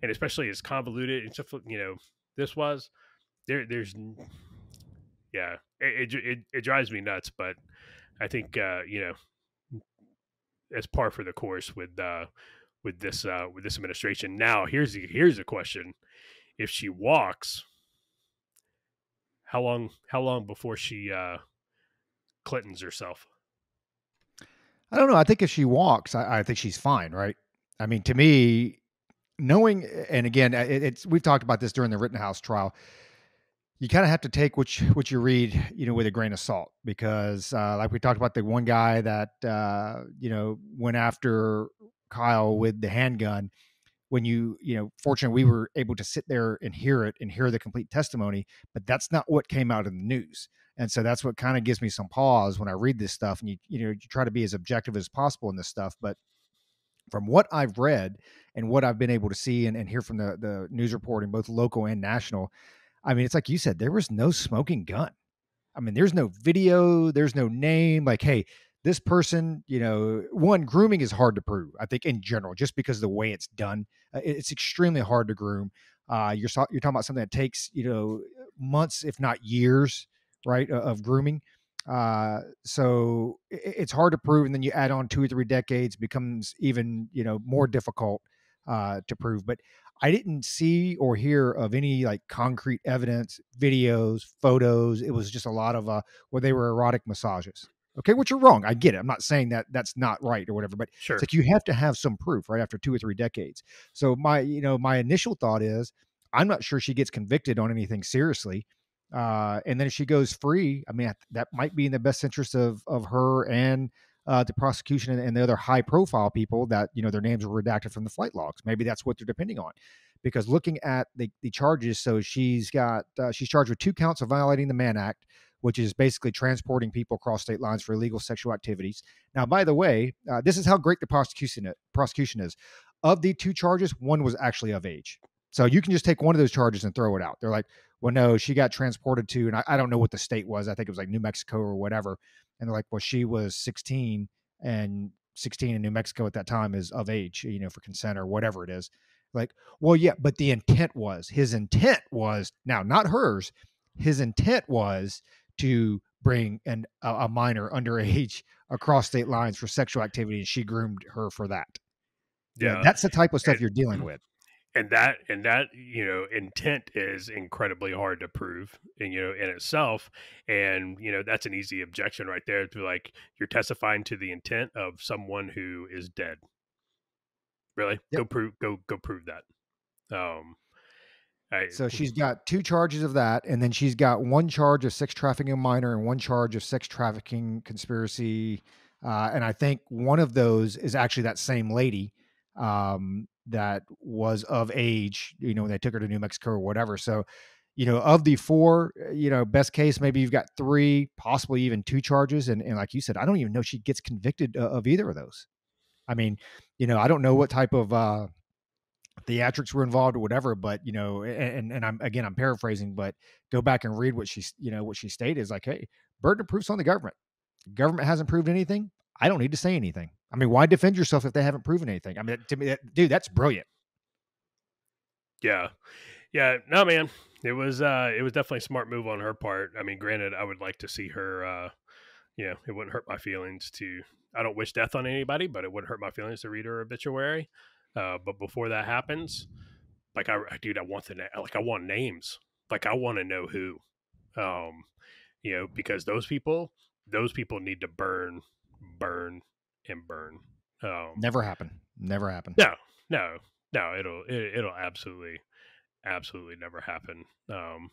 and especially as convoluted and stuff, you know, this was there, there's, yeah, it, it, it drives me nuts, but I think, uh, you know, as par for the course with uh, with this uh, with this administration. Now, here's the here's a question: If she walks, how long how long before she uh, Clintons herself? I don't know. I think if she walks, I, I think she's fine, right? I mean, to me, knowing, and again, it, it's we've talked about this during the Rittenhouse trial you kind of have to take what you, what you read, you know, with a grain of salt because, uh, like we talked about, the one guy that uh, you know went after Kyle with the handgun. When you, you know, fortunately, we were able to sit there and hear it and hear the complete testimony, but that's not what came out in the news. And so that's what kind of gives me some pause when I read this stuff. And you, you know, you try to be as objective as possible in this stuff, but from what I've read and what I've been able to see and, and hear from the the news reporting, both local and national, I mean, it's like you said, there was no smoking gun. I mean, there's no video, there's no name. Like, hey, this person, you know, one grooming is hard to prove. I think in general, just because the way it's done, uh, it's extremely hard to groom. Uh, you're you're talking about something that takes you know months, if not years, right, of grooming. Uh, so it's hard to prove, and then you add on two or three decades, becomes even you know more difficult uh, to prove. But I didn't see or hear of any like concrete evidence, videos, photos. It was just a lot of uh, where they were erotic massages. Okay, which are wrong. I get it. I'm not saying that that's not right or whatever, but sure. it's like you have to have some proof right after two or three decades. So my, you know, my initial thought is I'm not sure she gets convicted on anything seriously. Uh, and then if she goes free, I mean, that might be in the best interest of of her and uh, the prosecution and the other high profile people that you know their names were redacted from the flight logs. Maybe that's what they're depending on. Because looking at the, the charges, so she's got uh, she's charged with two counts of violating the Mann Act, which is basically transporting people across state lines for illegal sexual activities. Now, by the way, uh, this is how great the prosecution prosecution is. Of the two charges, one was actually of age. So you can just take one of those charges and throw it out. They're like, well, no, she got transported to, and I, I don't know what the state was. I think it was like New Mexico or whatever and they're like, well, she was 16 and 16 in New Mexico at that time is of age, you know, for consent or whatever it is. Like, well, yeah, but the intent was his intent was now not hers. His intent was to bring an a, a minor underage across state lines for sexual activity, and she groomed her for that. Yeah, yeah that's the type of stuff and, you're dealing with and that and that you know intent is incredibly hard to prove and you know in itself and you know that's an easy objection right there to like you're testifying to the intent of someone who is dead. Really? Yep. go prove go go prove that. Um I, so she's got two charges of that and then she's got one charge of sex trafficking a minor and one charge of sex trafficking conspiracy uh, and i think one of those is actually that same lady um, that was of age, you know, when they took her to New Mexico or whatever. So, you know, of the four, uh, you know, best case, maybe you've got three, possibly even two charges. And, and like you said, I don't even know she gets convicted uh, of either of those. I mean, you know, I don't know what type of uh, theatrics were involved or whatever, but you know, and and I'm again I'm paraphrasing, but go back and read what she's you know what she stated is like, hey, burden of proof's on the government. Government hasn't proved anything. I don't need to say anything. I mean, why defend yourself if they haven't proven anything? I mean, to me, that, dude, that's brilliant. Yeah, yeah, no, man, it was uh, it was definitely a smart move on her part. I mean, granted, I would like to see her. Uh, you know, it wouldn't hurt my feelings to. I don't wish death on anybody, but it wouldn't hurt my feelings to read her obituary. Uh, but before that happens, like I, dude, I want the like I want names. Like I want to know who. Um, you know, because those people, those people need to burn, burn, and burn. Um, Never happen. Never happen. No, no, no. It'll it, it'll absolutely, absolutely never happen. Um,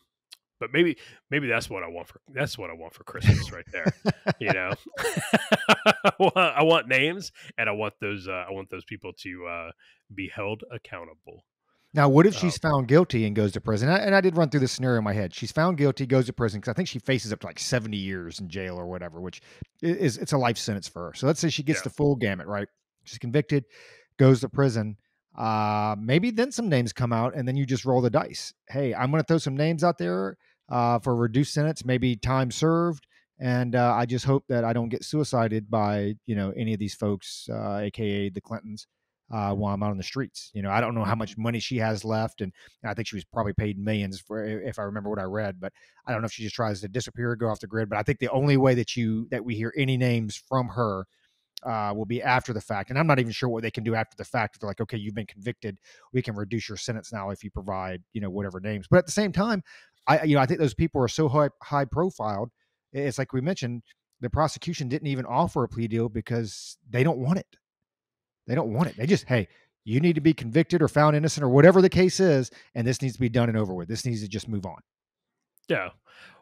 but maybe maybe that's what I want for that's what I want for Christmas right there. you know, I want names and I want those uh, I want those people to uh, be held accountable. Now, what if she's um, found guilty and goes to prison? And I did run through this scenario in my head. She's found guilty, goes to prison because I think she faces up to like seventy years in jail or whatever, which is it's a life sentence for her. So let's say she gets yeah. the full gamut, right? She's convicted, goes to prison. Uh, maybe then some names come out, and then you just roll the dice. Hey, I'm going to throw some names out there uh, for reduced sentence, maybe time served. And uh, I just hope that I don't get suicided by you know any of these folks, uh, aka the Clintons, uh, while I'm out on the streets. You know, I don't know how much money she has left, and I think she was probably paid millions for if I remember what I read. But I don't know if she just tries to disappear, go off the grid. But I think the only way that you that we hear any names from her uh, will be after the fact. And I'm not even sure what they can do after the fact. If They're like, okay, you've been convicted. We can reduce your sentence now if you provide, you know, whatever names. But at the same time, I you know I think those people are so high high profiled. It's like we mentioned, the prosecution didn't even offer a plea deal because they don't want it. They don't want it. They just hey, you need to be convicted or found innocent or whatever the case is, and this needs to be done and over with. This needs to just move on. Yeah.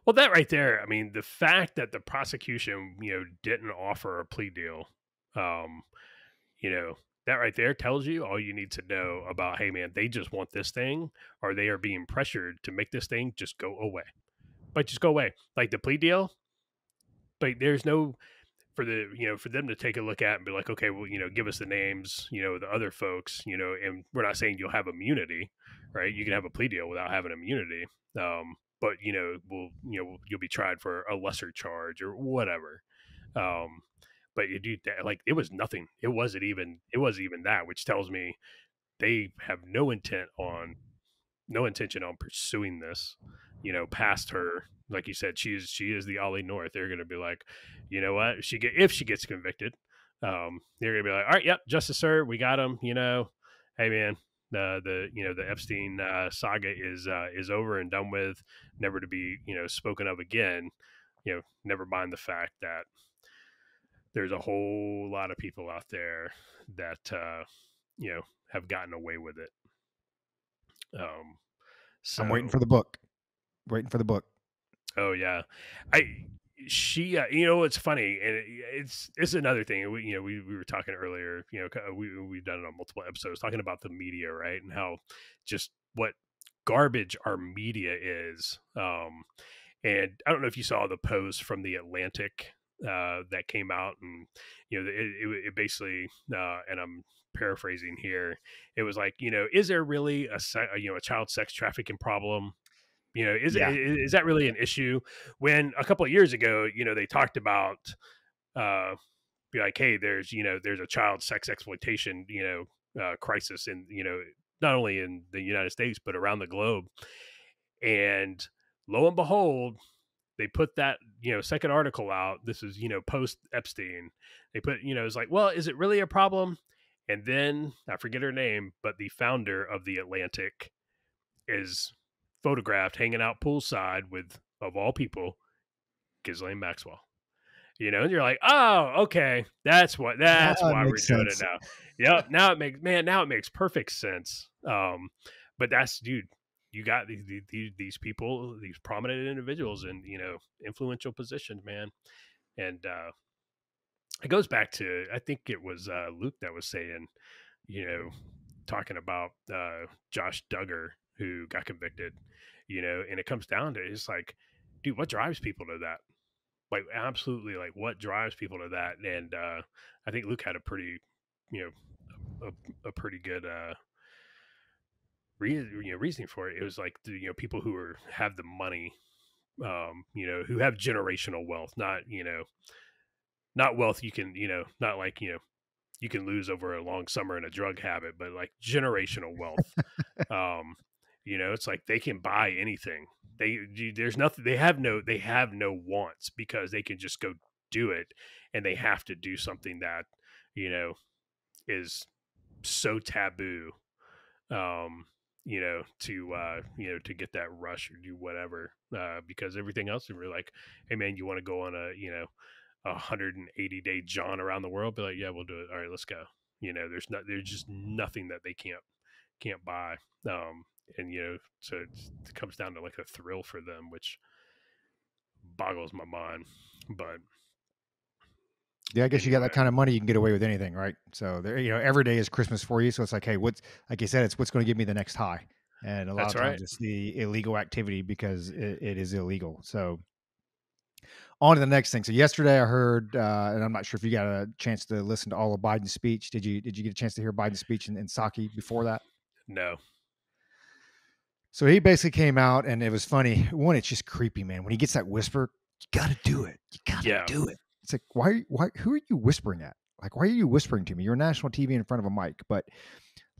Well, that right there, I mean, the fact that the prosecution, you know, didn't offer a plea deal, um, you know, that right there tells you all you need to know about hey man they just want this thing or they are being pressured to make this thing just go away but just go away like the plea deal but there's no for the you know for them to take a look at and be like okay well you know give us the names you know the other folks you know and we're not saying you'll have immunity right you can have a plea deal without having immunity um but you know will you know you'll be tried for a lesser charge or whatever um but you do that like it was nothing. It wasn't even it wasn't even that, which tells me they have no intent on no intention on pursuing this. You know, past her, like you said, she is she is the Ollie North. They're going to be like, you know what? If she get if she gets convicted, um, they're going to be like, all right, yep, justice, sir, we got him. You know, hey man, the the you know the Epstein uh, saga is uh, is over and done with, never to be you know spoken of again. You know, never mind the fact that there's a whole lot of people out there that uh, you know have gotten away with it. Um, so, I'm waiting for the book. Waiting for the book. Oh yeah, I she uh, you know it's funny and it, it's it's another thing we you know we, we were talking earlier you know we we've done it on multiple episodes talking about the media right and how just what garbage our media is um and I don't know if you saw the post from the Atlantic uh, that came out, and you know, it, it, it basically, uh, and I'm paraphrasing here, it was like, you know, is there really a you know a child sex trafficking problem? You know, is yeah. is, is that really an issue? When a couple of years ago, you know, they talked about, uh, be like, hey, there's you know, there's a child sex exploitation, you know, uh, crisis in you know, not only in the United States but around the globe, and lo and behold, they put that you know second article out this is you know post epstein they put you know it's like well is it really a problem and then i forget her name but the founder of the atlantic is photographed hanging out poolside with of all people Ghislaine Maxwell. You know, and you're like, oh, okay, that's what that's why we're doing it now. Yep, now it makes man, now it makes perfect sense. Um, but that's dude, you got these, these these people, these prominent individuals in you know influential positions, man, and uh, it goes back to I think it was uh, Luke that was saying, you know, talking about uh, Josh Duggar who got convicted, you know, and it comes down to it's like, dude, what drives people to that? Like, absolutely, like what drives people to that? And uh, I think Luke had a pretty, you know, a, a pretty good uh, re- you know, reasoning for it. It was like the, you know people who are have the money, um, you know, who have generational wealth, not you know, not wealth you can you know, not like you know you can lose over a long summer in a drug habit, but like generational wealth. um, you know, it's like they can buy anything. They there's nothing. They have no they have no wants because they can just go do it, and they have to do something that you know is so taboo. Um, you know, to uh, you know, to get that rush or do whatever. Uh, because everything else, we're like, hey man, you want to go on a you know, a 180 day John around the world? Be like, yeah, we'll do it. All right, let's go. You know, there's not there's just nothing that they can't can't buy. Um, and you know, so it comes down to like a thrill for them, which boggles my mind. But yeah, I guess you got that kind of money, you can get away with anything, right? So there, you know, every day is Christmas for you. So it's like, hey, what's like you said, it's what's going to give me the next high. And a lot That's of times right. it's the illegal activity because it, it is illegal. So on to the next thing. So yesterday I heard, uh, and I'm not sure if you got a chance to listen to all of Biden's speech. Did you? Did you get a chance to hear Biden's speech in, in Psaki before that? no, So he basically came out, and it was funny. One, it's just creepy, man. When he gets that whisper, you got to do it. You got to Yeah. do it. It's like, why? Why? Who are you whispering at? Like, why are you whispering to me? You're on national TV in front of a mic. But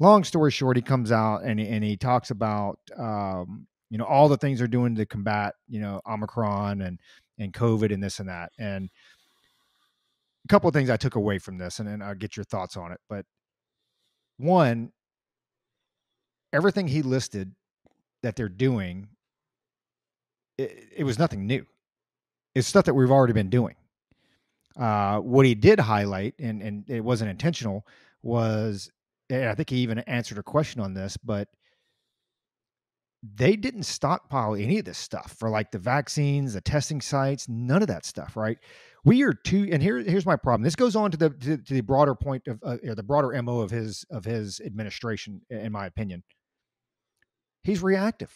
long story short, he comes out and he, and he talks about, um, you know, all the things they're doing to combat, you know, Omicron and and COVID and this and that. And a couple of things I took away from this, and then I'll get your thoughts on it. But one, everything he listed that they're doing, it, it was nothing new. It's stuff that we've already been doing. Uh, what he did highlight, and and it wasn't intentional, was and I think he even answered a question on this, but they didn't stockpile any of this stuff for like the vaccines, the testing sites, none of that stuff, right? We are too, and here here's my problem. This goes on to the to, to the broader point of uh, the broader mo of his of his administration, in my opinion. He's reactive.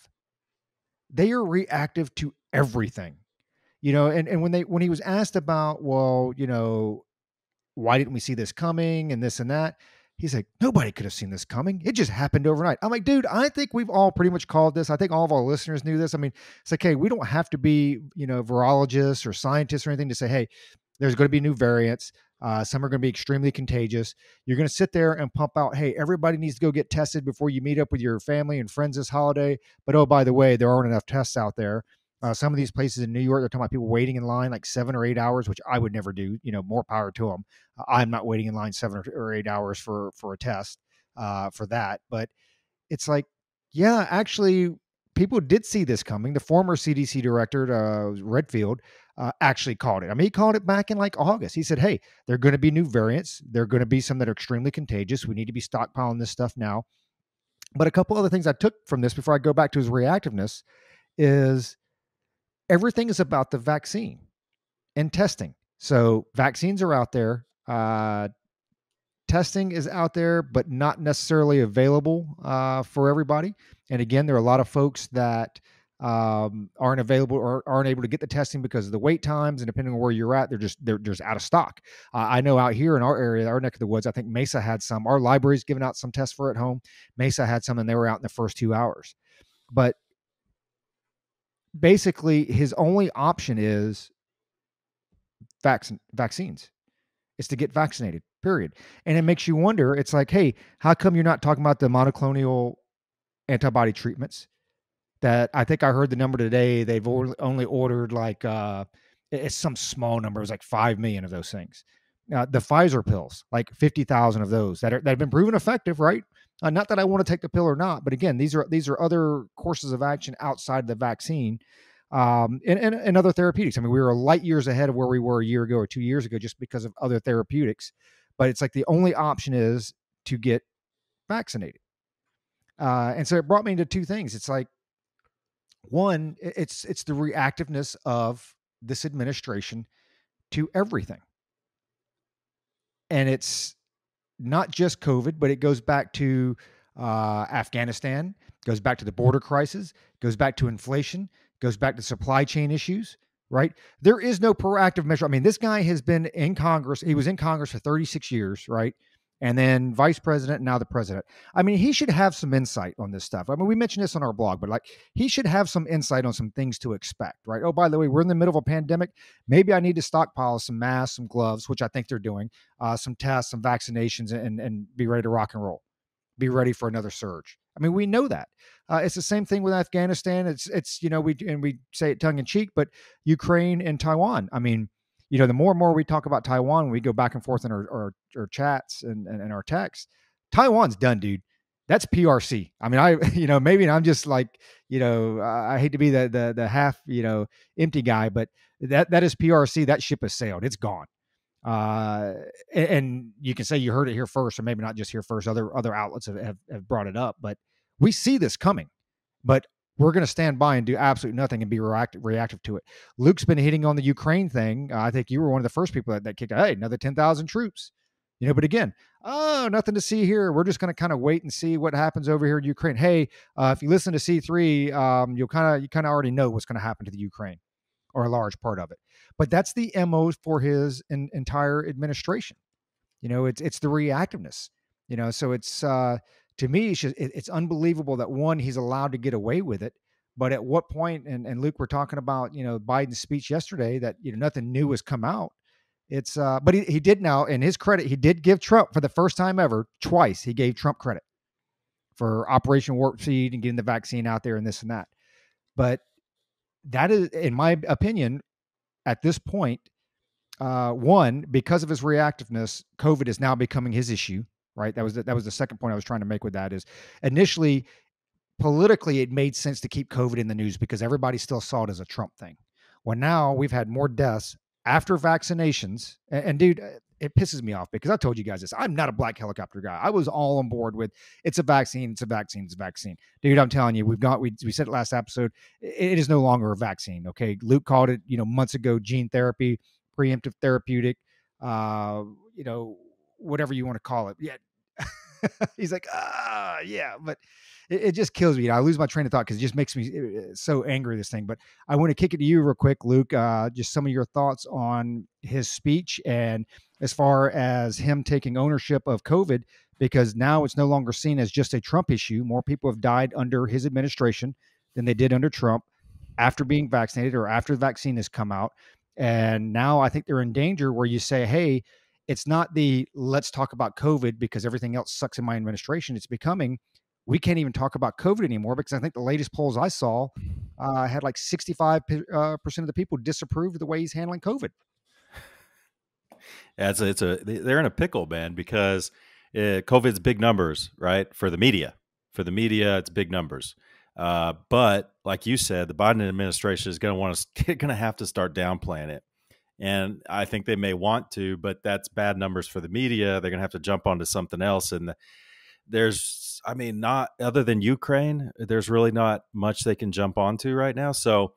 They are reactive to everything, you know. And and when they when he was asked about, well, you know, why didn't we see this coming and this and that? He's like, nobody could have seen this coming. It just happened overnight. I'm like, dude, I think we've all pretty much called this. I think all of our listeners knew this. I mean, it's like, hey, we don't have to be, you know, virologists or scientists or anything to say, hey, there's going to be new variants. Uh, some are going to be extremely contagious. You're going to sit there and pump out, hey, everybody needs to go get tested before you meet up with your family and friends this holiday. But oh, by the way, there aren't enough tests out there. Uh, some of these places in New York, they're talking about people waiting in line like seven or eight hours, which I would never do. You know, more power to them. Uh, I'm not waiting in line seven or, eight hours for for a test uh, for that. But it's like, yeah, actually, people did see this coming. The former CDC director, uh, Redfield, uh, actually called it. I mean, he called it back in like August. He said, "Hey, there are going to be new variants. There are going to be some that are extremely contagious. We need to be stockpiling this stuff now." But a couple other things I took from this before I go back to his reactiveness is everything is about the vaccine and testing. So vaccines are out there. Uh, testing is out there, but not necessarily available uh, for everybody. And again, there are a lot of folks that um, aren't available or aren't able to get the testing because of the wait times. And depending on where you're at, they're just they're just out of stock. Uh, I know out here in our area, our neck of the woods, I think Mesa had some. Our library's giving out some tests for at home. Mesa had some, and they were out in the first two hours. But basically, his only option is vaccine vaccines. It's to get vaccinated. Period. And it makes you wonder. It's like, hey, how come you're not talking about the monoclonal antibody treatments? That I think I heard the number today. They've only ordered like uh, it's some small number. It was like five million of those things. Uh, the Pfizer pills, like fifty thousand of those that are that have been proven effective, right? Uh, not that I want to take the pill or not, but again, these are these are other courses of action outside the vaccine um, and, and, and other therapeutics. I mean, we were light years ahead of where we were a year ago or two years ago just because of other therapeutics. But it's like the only option is to get vaccinated. Uh, and so it brought me into two things. It's like one, it's it's the reactiveness of this administration to everything, and it's not just COVID, but it goes back to uh, Afghanistan, goes back to the border crisis, goes back to inflation, goes back to supply chain issues, right? There is no proactive measure. I mean, this guy has been in Congress. He was in Congress for 36 years, right? And then vice president, now the president. I mean, he should have some insight on this stuff. I mean, we mentioned this on our blog, but like he should have some insight on some things to expect, right? Oh, by the way, we're in the middle of a pandemic. Maybe I need to stockpile some masks, some gloves, which I think they're doing, uh, some tests, some vaccinations, and and be ready to rock and roll be ready for another surge. I mean, we know that. Uh, it's the same thing with Afghanistan. It's it's you know we and we say it tongue in cheek, but Ukraine and Taiwan. I mean, you know, the more and more we talk about Taiwan, we go back and forth in our our, our chats and, and, and our texts. Taiwan's done, dude. That's PRC. I mean, I you know maybe I'm just like you know I hate to be the the the half you know empty guy, but that that is PRC. That ship has sailed. It's gone uh, and you can say you heard it here first, or maybe not just here first. Other other outlets have, have, have brought it up, but we see this coming. But we're going to stand by and do absolutely nothing and be reactive, reactive to it. Luke's been hitting on the Ukraine thing. Uh, I think you were one of the first people that, that kicked out, hey, another 10,000 troops. You know, but again, oh, nothing to see here. We're just going to kind of wait and see what happens over here in Ukraine. Hey, uh, if you listen to C3, um, you'll kind of you kind of already know what's going to happen to the Ukraine or a large part of it. But that's the MO for his in, entire administration. You know, it's it's the reactiveness. You know, so it's uh, to me, it's, just, it, it's unbelievable that one he's allowed to get away with it. But at what point? And, and Luke, we're talking about you know Biden's speech yesterday that you know nothing new has come out. It's uh, but he, he did now in his credit he did give Trump for the first time ever twice he gave Trump credit for Operation Warp Speed and getting the vaccine out there and this and that. But that is, in my opinion, at this point, uh, one because of his reactiveness, COVID is now becoming his issue. Right. That was the, that was the second point I was trying to make with that. Is initially politically it made sense to keep COVID in the news because everybody still saw it as a Trump thing. Well, now we've had more deaths after vaccinations, and, and dude, it pisses me off because I told you guys this. I'm not a black helicopter guy. I was all on board with it's a vaccine, it's a vaccine, it's a vaccine. Dude, I'm telling you, we've got we we said it last episode. It is no longer a vaccine. Okay. Luke called it, you know, months ago, gene therapy, preemptive therapeutic, uh, you know, whatever you want to call it. Yeah. He's like, ah, yeah, but it, it, just kills me. I lose my train of thought because it just makes me uh, uh, so angry. This thing, but I want to kick it to you real quick, Luke. Uh, just some of your thoughts on his speech and as far as him taking ownership of COVID, because now it's no longer seen as just a Trump issue. More people have died under his administration than they did under Trump after being vaccinated or after the vaccine has come out. And now I think they're in danger where you say, hey, it's not the let's talk about COVID because everything else sucks in my administration. It's becoming we can't even talk about COVID anymore because I think the latest polls I saw uh, had like 65% uh, percent of the people disapproved of the way he's handling COVID. It's a, it's a they're in a pickle, man, because uh, COVID's big numbers, right? For the media, for the media, it's big numbers. Uh, but like you said, the Biden administration is going to want to going to have to start downplaying it, and I think they may want to, but that's bad numbers for the media. They're going to have to jump onto something else, and there's, I mean, not other than Ukraine, there's really not much they can jump onto right now. So,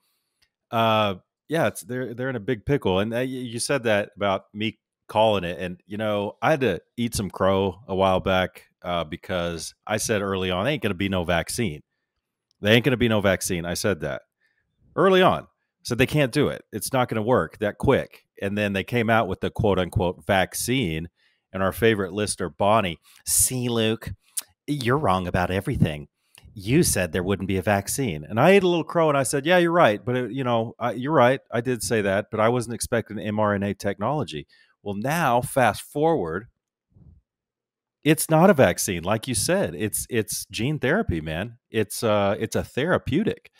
uh, yeah, it's they're they're in a big pickle, and uh, you said that about me calling it, and you know, I had to eat some crow a while back uh, because I said early on, ain't going to be no vaccine. They ain't going to be no vaccine. I said that early on. Said they can't do it. It's not going to work that quick. And then they came out with the quote unquote vaccine and our favorite listener, Bonnie. See, Luke, you're wrong about everything. You said there wouldn't be a vaccine. And I ate a little crow and I said, yeah, you're right. But, it, you know, I, you're right. I did say that, but I wasn't expecting mRNA technology. Well, now, fast forward, it's not a vaccine like you said it's it's gene therapy man it's uh it's a therapeutic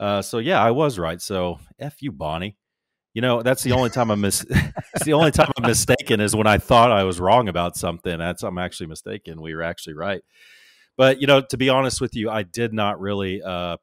uh so yeah i was right so f you bonnie you know, that's the only time I'm it's the only time I'm mistaken is when I thought I was wrong about something. That's I'm actually mistaken. We were actually right. But you know, to be honest with you, I did not really uh,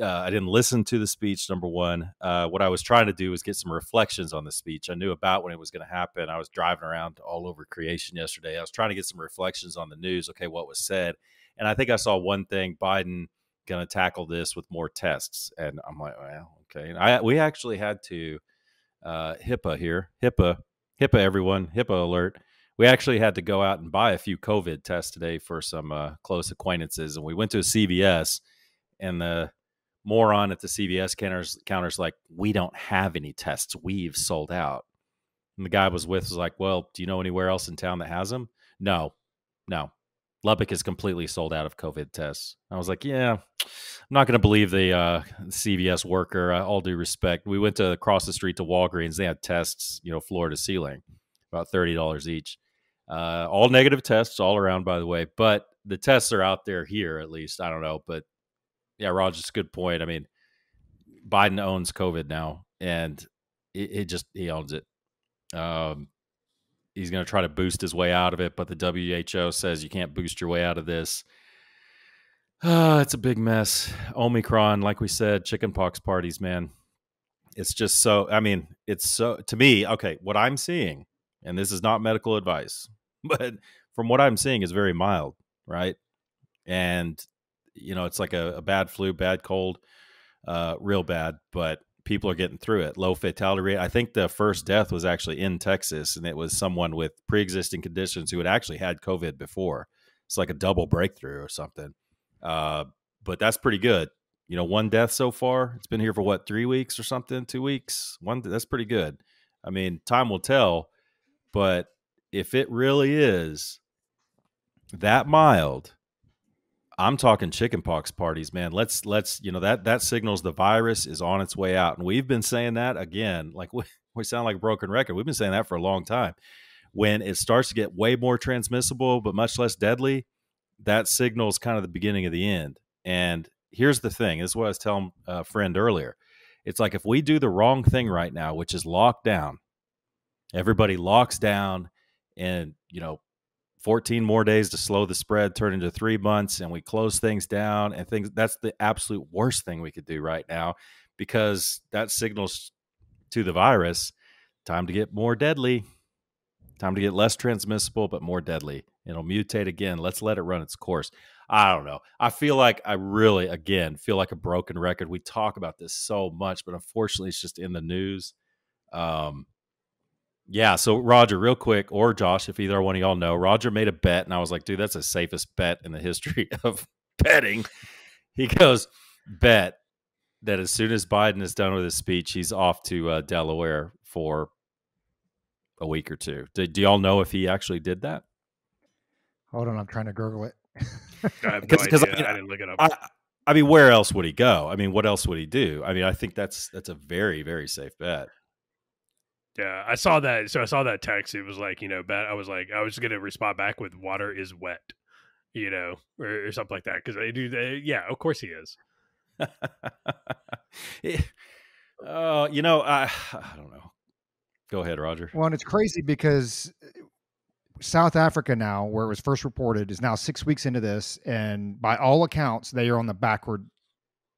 uh, I didn't listen to the speech. Number one, uh, what I was trying to do was get some reflections on the speech. I knew about when it was going to happen. I was driving around all over creation yesterday. I was trying to get some reflections on the news. Okay, what was said, and I think I saw one thing: Biden going to tackle this with more tests. And I'm like, well, okay. And I we actually had to uh, HIPAA here. HIPAA, HIPAA, everyone, HIPAA alert. we actually had to go out and buy a few COVID tests today for some uh, close acquaintances, and we went to a CVS, and the moron at the CVS counters counters like, "We don't have any tests. We've sold out." And the guy I was with was like, "Well, do you know anywhere else in town that has them?" No, no. Lubbock is completely sold out of COVID tests. I was like, "Yeah, I'm not going to believe the uh, CVS worker." Uh, all due respect, we went to across the street to Walgreens. They had tests, you know, floor to ceiling, about thirty dollars each. Uh, all negative tests all around, by the way. But the tests are out there here, at least. I don't know, but yeah, Roger's a good point. I mean, Biden owns COVID now, and it, it just he owns it. Um, he's going to try to boost his way out of it, but the WHO says you can't boost your way out of this. Uh, it's a big mess. Omicron, like we said, chickenpox parties, man. It's just so. I mean, it's so to me. Okay, what I'm seeing, and this is not medical advice, but from what I'm seeing, is very mild, right? And you know, it's like a, a bad flu, bad cold, uh, real bad, but people are getting through it. Low fatality rate. I think the first death was actually in Texas, and it was someone with pre-existing conditions who had actually had COVID before. It's like a double breakthrough or something. Uh, but that's pretty good. You know, one death so far. It's been here for what three weeks or something, two weeks. One that's pretty good. I mean, time will tell. But if it really is that mild, I'm talking chickenpox parties, man. Let's let's you know that that signals the virus is on its way out, and we've been saying that again. Like we, we sound like a broken record. We've been saying that for a long time. When it starts to get way more transmissible, but much less deadly, that signals kind of the beginning of the end. And here's the thing: this is what I was telling a friend earlier. It's like if we do the wrong thing right now, which is lock down, everybody locks down, and you know 14 more days to slow the spread turn into three months and we close things down and things that's the absolute worst thing we could do right now because that signals to the virus time to get more deadly. Time to get less transmissible but more deadly. It'll mutate again. Let's let it run its course. I don't know. I feel like i really again feel like a broken record. We talk about this so much but unfortunately it's just in the news. Um yeah. So Roger, real quick, or Josh, if either one of y'all know, Roger made a bet, and I was like, dude, that's the safest bet in the history of betting. He goes, bet that as soon as Biden is done with his speech, he's off to uh, Delaware for a week or two. Do, do y'all know if he actually did that? Hold on, I'm trying to Google it. I have no idea. I, I, didn't look it up. I, I mean, where else would he go? I mean, what else would he do? I mean, I think that's that's a very very safe bet. Yeah, I saw that. So I saw that text. It was like, you know, bad. I was like, I was gonna respond back with "water is wet," you know, or, or something like that. Because they do. They, yeah, of course he is. uh, you know, I I don't know. Go ahead, Roger. Well, and it's crazy because uh, South Africa now, where it was first reported, is now six weeks into this, and by all accounts, they are on the backward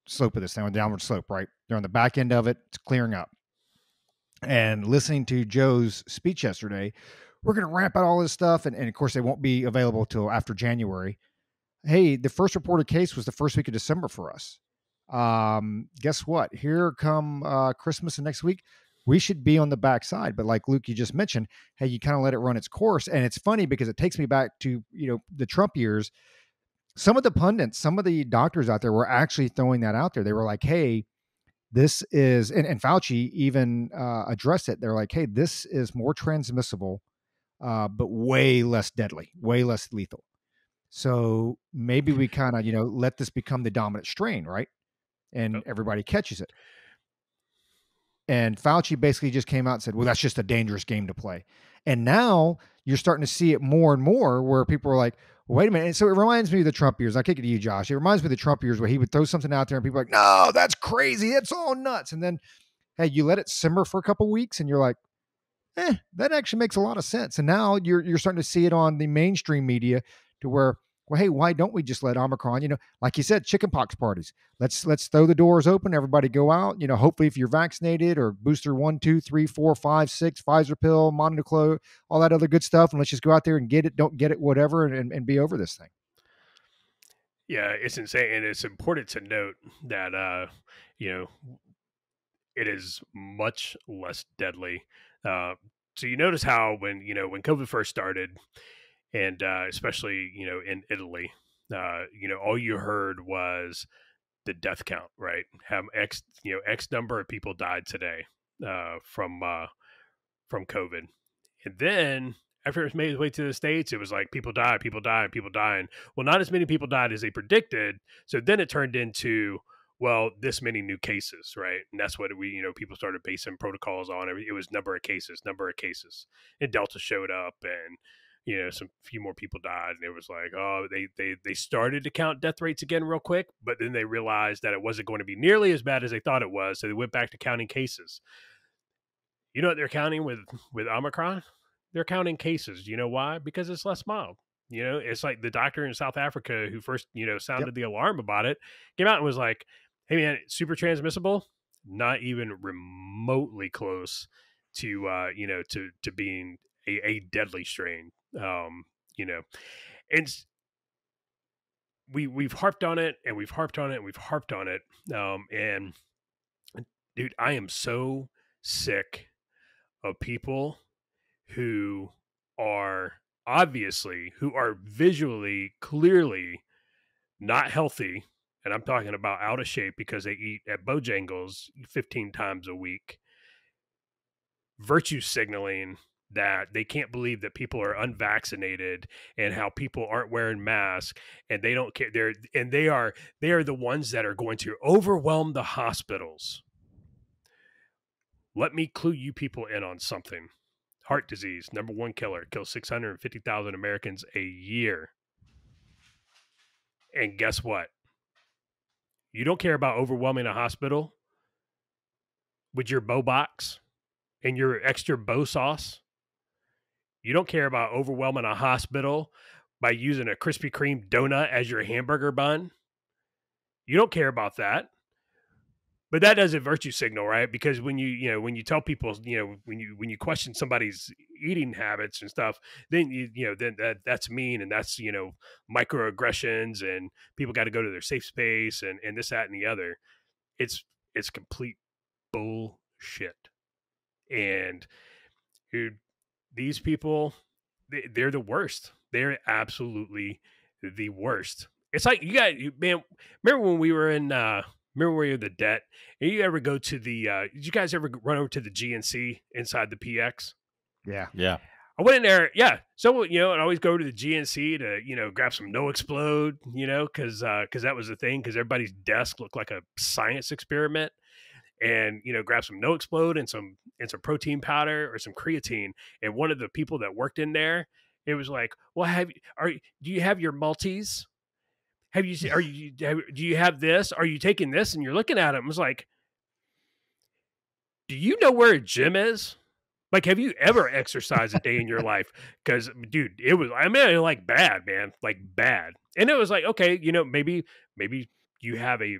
slope of this. They're on the downward slope, right? They're on the back end of it. It's clearing up and listening to Joe's speech yesterday, we're going to ramp out all this stuff. And, and of course, they won't be available till after January. Hey, the first reported case was the first week of December for us. Um, guess what? Here come uh, Christmas and next week, we should be on the backside. But like Luke, you just mentioned, hey, you kind of let it run its course. And it's funny because it takes me back to, you know, the Trump years. Some of the pundits, some of the doctors out there were actually throwing that out there. They were like, hey, this is and, and fauci even uh, addressed it. They're like hey this is more transmissible uh, but way less deadly way less lethal. So maybe we kind of you know let this become the dominant strain right? And everybody catches it. And fauci basically just came out and said well that's just a dangerous game to play. And now you're starting to see it more and more where people are like wait a minute. And so it reminds me of the Trump years. I kick it to you, Josh. It reminds me of the Trump years where he would throw something out there and people like, no, that's crazy. It's all nuts. And then, hey, you let it simmer for a couple weeks and you're like, eh, that actually makes a lot of sense. And now you're you're starting to see it on the mainstream media to where well, hey, why don't we just let Omicron, you know, like you said, chickenpox parties. Let's let's throw the doors open, everybody go out. You know, hopefully if you're vaccinated or booster one, two, three, four, five, six, Pfizer pill, monoclo, all that other good stuff, and let's just go out there and get it, don't get it, whatever, and, and be over this thing. Yeah, it's insane. And it's important to note that uh, you know, it is much less deadly. Uh, so you notice how when you know when COVID first started, and uh, especially you know in Italy, uh, you know all you heard was the death count, right? Have X you know X number of people died today uh, from uh, from COVID, and then after it made its way to the states, it was like people die, people die, people dying. Well, not as many people died as they predicted. So then it turned into well, this many new cases, right? And that's what we, you know, people started basing protocols on. It was number of cases, number of cases, and Delta showed up, and you know, some few more people died, and it was like, oh, they they they started to count death rates again real quick, but then they realized that it wasn't going to be nearly as bad as they thought it was, so they went back to counting cases. You know what they're counting with with Omicron? they're counting cases. You know why? Because it's less mild. You know, it's like the doctor in South Africa who first, you know, sounded yep. the alarm about it, came out and was like, "Hey, man, super transmissible, not even remotely close to, uh, you know, to to being a, a deadly strain." Um, you know, and we we've harped on it and we've harped on it and we've harped on it. Um, and dude, I am so sick of people who are obviously who are visually clearly not healthy and i'm talking about out of shape because they eat at bojangles 15 times a week virtue signaling that they can't believe that people are unvaccinated and how people aren't wearing masks and they don't care they're and they are they are the ones that are going to overwhelm the hospitals let me clue you people in on something heart disease, number one killer, kills 650,000 Americans a year. And guess what? You don't care about overwhelming a hospital with your bow box and your extra bow sauce. You don't care about overwhelming a hospital by using a Krispy Kreme donut as your hamburger bun. You don't care about that. But that does a virtue signal right? Because when you you know when you tell people you know when you when you question somebody's eating habits and stuff then you you know then that that's mean and that's you know microaggressions and people got to go to their safe space and and this that and the other. It's it's complete bullshit. And dude, these people they, they're the worst. They're absolutely the worst. It's like you got you, man remember when we were in uh remember where you're the debt? And you ever go to the uh did you guys ever run over to the gnc inside the px yeah. Yeah. I went in there yeah so you know and always go to the gnc to you know grab some NO-Xplode you know because uh because that was the thing because everybody's desk looked like a science experiment and you know grab some NO-Xplode and some and some protein powder or some creatine and one of the people that worked in there it was like well have you are do you have your maltese? Have you are you do you have this? Are you taking this and you're looking at him it's like do you know where a gym is? Like have you ever exercised a day in your life? Because dude it was i mean like bad man like bad. And it was like okay you know maybe maybe you have a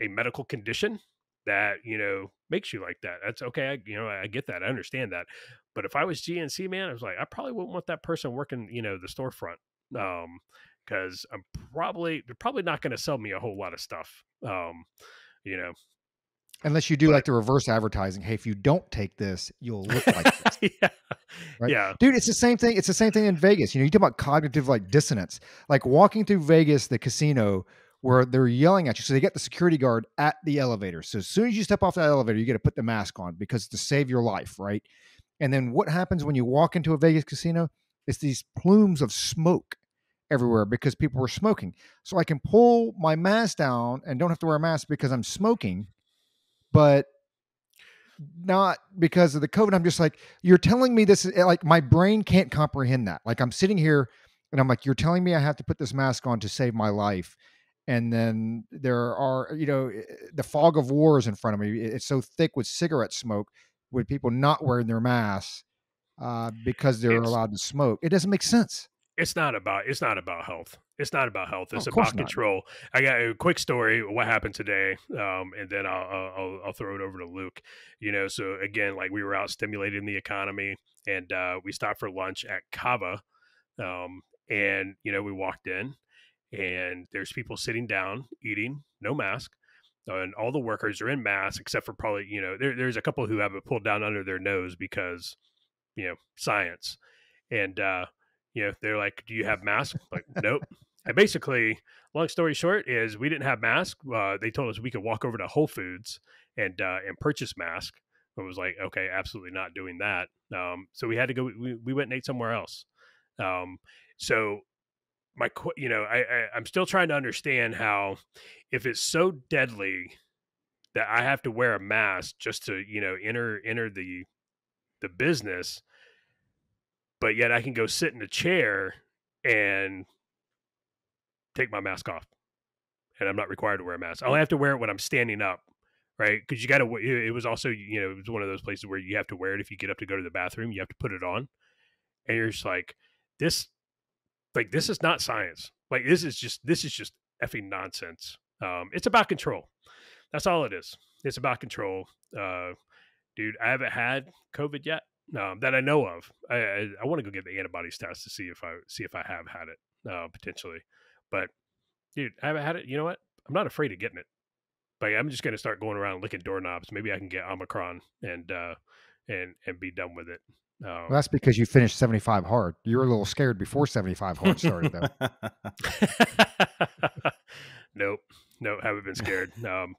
a medical condition that you know makes you like that that's okay I, you know i get that i understand that but if i was gnc man i was like i probably wouldn't want that person working you know the storefront um because I'm probably they're probably not going to sell me a whole lot of stuff. Um, you know, unless you do but, like the reverse advertising. Hey, if you don't take this, you'll look like this. yeah. Right? yeah, dude, it's the same thing. It's the same thing in Vegas. You know, you talk about cognitive like dissonance, like walking through Vegas, the casino. Where they're yelling at you. So they get the security guard at the elevator. So as soon as you step off that elevator, you got to put the mask on because to save your life, right? And then what happens when you walk into a Vegas casino? It's these plumes of smoke everywhere because people were smoking. So I can pull my mask down and don't have to wear a mask because I'm smoking, but not because of the COVID. I'm just like, you're telling me this is eh, like my brain can't comprehend that. Like I'm sitting here and I'm like, you're telling me I have to put this mask on to save my life. And then there are, you know, eh, the fog of war is in front of me. It's so thick with cigarette smoke with people not wearing their masks uh, because they're it's, allowed to smoke. It doesn't make sense it's not about it's not about health. It's not about health. It's oh, about control. I got a quick story what happened today, um, and then I'll, I'll, I'll throw it over to Luke. You know, so again, like we were out stimulating the economy, and uh, we stopped for lunch at Cava um, and you know we walked in, and there's people sitting down eating, no mask, and all the workers are in masks except for probably you know there, there's a couple who have it pulled down under their nose because you know science, and uh, you know they're like, "Do you have masks?" like, nope. And basically, long story short, is we didn't have masks. Uh, they told us we could walk over to Whole Foods and uh, and purchase masks. It was like, okay, absolutely not doing that. Um, so we had to go. We, we went and ate somewhere else. Um, so my, you know, I, I I'm still trying to understand how, if it's so deadly that I have to wear a mask just to you know enter enter the the business, but yet I can go sit in a chair and take my mask off, and I'm not required to wear a mask. I only have to wear it when I'm standing up, right? Because you got to. It was also you know it was one of those places where you have to wear it if you get up to go to the bathroom. You have to put it on, and you're just like this, like this is not science. Like this is just this is just effing nonsense. Um, it's about control. That's all it is. It's about control. Uh, dude, I haven't had COVID yet um, that I know of. I, I, I want to go get the antibodies test to see if I see if I have had it uh, potentially. But dude, I haven't had it. You know what? I'm not afraid of getting it. Like I'm just gonna start going around licking doorknobs. Maybe I can get Omicron and uh, and and be done with it. Um, well, that's because you finished 75 hard. You were a little scared before 75 hard started, though. nope, nope, haven't been scared. Um,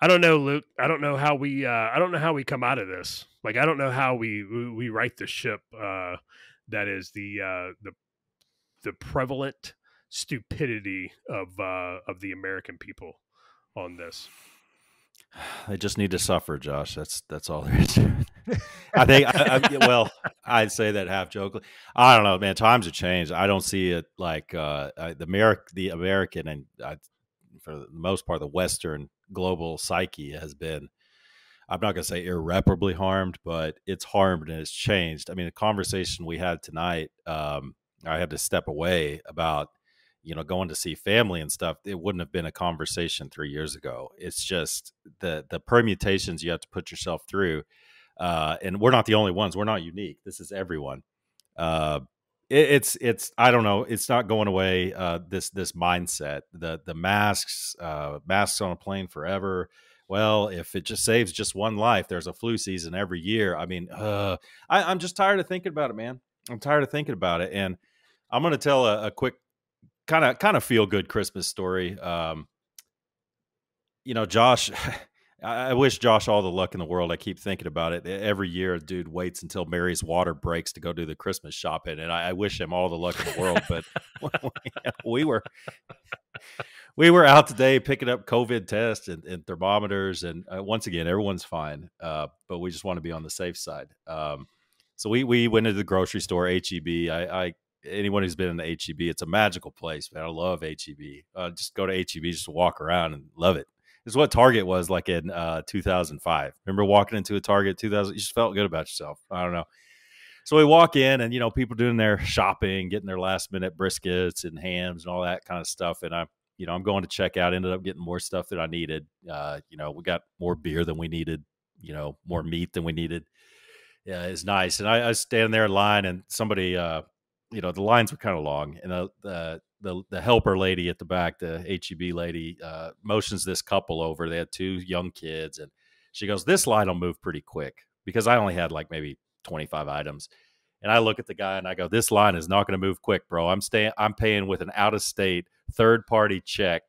I don't know, Luke. I don't know how we. Uh, I don't know how we come out of this. Like, I don't know how we we, we right the ship. Uh, that is the uh, the the prevalent stupidity of uh, of the American people on this. They just need to suffer, Josh. That's that's all there is. I think. I, I, well, I'd say that half jokingly. I don't know, man. Times have changed. I don't see it like uh, the American, the American, and I, for the most part, the Western global psyche has been. I'm not going to say irreparably harmed, but it's harmed and it's changed. I mean, the conversation we had tonight, um, I had to step away about you know going to see family and stuff it wouldn't have been a conversation three years ago. It's just the the permutations you have to put yourself through uh, and we're not the only ones we're not unique this is everyone. Uh, it, it's it's i don't know it's not going away uh, this this mindset the the masks uh, masks on a plane forever. Well if it just saves just one life there's a flu season every year i mean I, i'm just tired of thinking about it man. I'm tired of thinking about it and i'm going to tell a, a quick kind of kind of feel good Christmas story. Um, you know, Josh. I wish Josh all the luck in the world. I keep thinking about it every year. Dude waits until Mary's water breaks to go do the Christmas shopping, and I, I wish him all the luck in the world. But we were we were out today picking up COVID tests and, and thermometers, and uh, once again, everyone's fine. Uh, but we just want to be on the safe side. Um, so we we went to the grocery store, HEB. I, I anyone who's been in the HEB, it's a magical place, man. I love HEB. Uh, just go to HEB, just walk around and love it. It's what Target was like in uh, 2005. Remember walking into a Target 2000? You just felt good about yourself. I don't know. So we walk in, and you know, people doing their shopping, getting their last minute briskets and hams and all that kind of stuff. And I'm, you know, I'm going to check out. Ended up getting more stuff that I needed. Uh, you know, we got more beer than we needed. You know, more meat than we needed. Yeah, it's nice. And I, I standing there in line, and somebody uh, you know the lines were kind of long, and the, the the the helper lady at the back, the HEB lady, uh, motions this couple over. They had two young kids, and she goes, "This line will move pretty quick because I only had like maybe 25 items." And I look at the guy and I go, "This line is not going to move quick, bro. I'm staying. I'm paying with an out of state third party check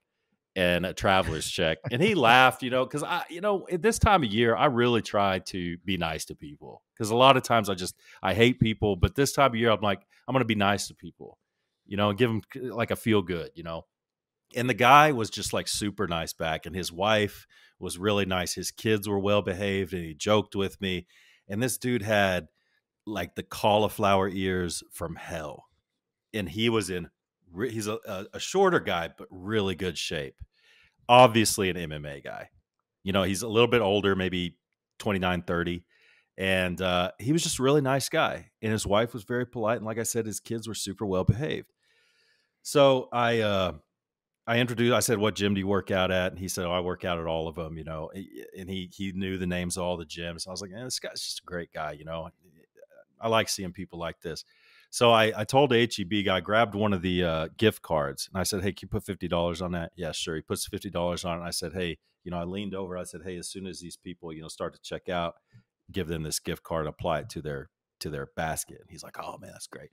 and a traveler's check. And he laughed, you know, because I, you know, at this time of year, I really try to be nice to people because a lot of times I just I hate people, but this time of year, I'm like, I'm going to be nice to people, you know, and give them like a feel good, you know. And the guy was just like super nice back, and his wife was really nice. His kids were well behaved, and he joked with me. And this dude had like the cauliflower ears from hell, and he was in he's a, a, shorter guy, but really good shape. Obviously, an MMA guy. You know, he's a little bit older, maybe 29, 30. And uh, he was just a really nice guy. And his wife was very polite. And like I said, his kids were super well behaved. So I, uh, I introduced. I said, "What gym do you work out at?" And he said, "Oh, I work out at all of them." You know, and he he knew the names of all the gyms. I was like, eh, "This guy's just a great guy." You know, I like seeing people like this. So I, I told the HEB guy, grabbed one of the uh, gift cards, and I said, "Hey, can you put fifty dollars on that?" Yeah, sure. He puts fifty dollars on it. I said, "Hey, you know," I leaned over. I said, "Hey, as soon as these people, you know, start to check out, give them this gift card, apply it to their to their basket. And he's like, "Oh man, that's great."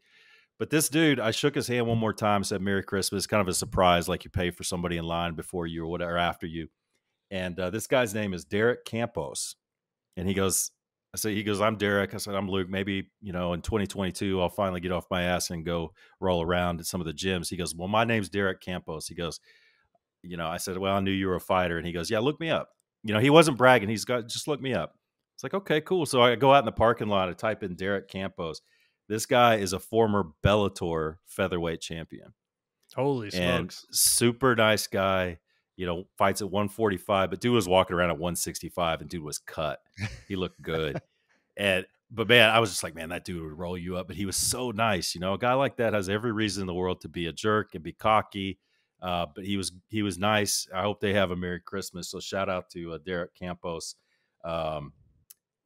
But this dude, I shook his hand one more time, said "Merry Christmas," kind of a surprise, like you pay for somebody in line before you or whatever after you. And uh, this guy's name is Derek Campos, and he goes, I said, he goes, I'm Derek. I said, I'm Luke. Maybe, you know, in 2022, I'll finally get off my ass and go roll around at some of the gyms. He goes, Well, my name's Derek Campos. He goes, You know, I said, Well, I knew you were a fighter. And he goes, Yeah, look me up. You know, he wasn't bragging. He's got, just look me up. It's like, okay, cool. So I go out in the parking lot, I type in Derek Campos. This guy is a former Bellator featherweight champion. Holy smokes. And super nice guy you know, fights at 145, but dude was walking around at 165 and dude was cut. He looked good. and but man, I was just like, man, that dude would roll you up. But he was so nice, you know. A guy like that has every reason in the world to be a jerk and be cocky. Uh, but he was he was nice. I hope they have a Merry Christmas. So shout out to uh, Derek Campos. Um,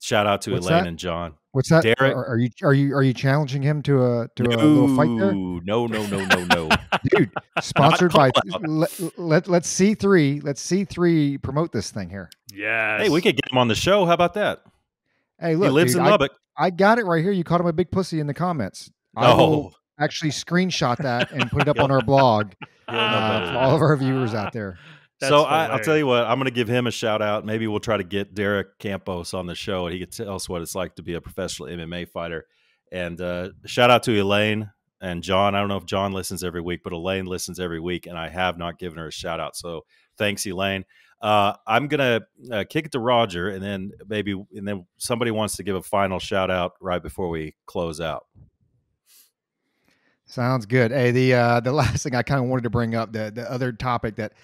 Shout out to What's Elaine that? and John. What's that? Derek, are, are, you are you are you challenging him to a to no, a little fight there? No, no, no, no, no. Dude, sponsored by let, let let's C three let's C three promote this thing here. Yeah. Hey, we could get him on the show. How about that? Hey, look, he lives dude, in Lubbock. I, I, got it right here. You called him a big pussy in the comments. I oh. will actually screenshot that and put it up on our blog uh, for all of our viewers out there. That's so I, will tell you what, I'm going to give him a shout out. Maybe we'll try to get Derek Campos on the show, and he can tell us what it's like to be a professional MMA fighter. And uh, shout out to Elaine and John. I don't know if John listens every week, but Elaine listens every week, and I have not given her a shout out. So thanks, Elaine. Uh, I'm gonna uh, kick it to Roger, and then maybe, and then somebody wants to give a final shout out right before we close out. Sounds good. Hey, the uh, the last thing I kind of wanted to bring up the the other topic that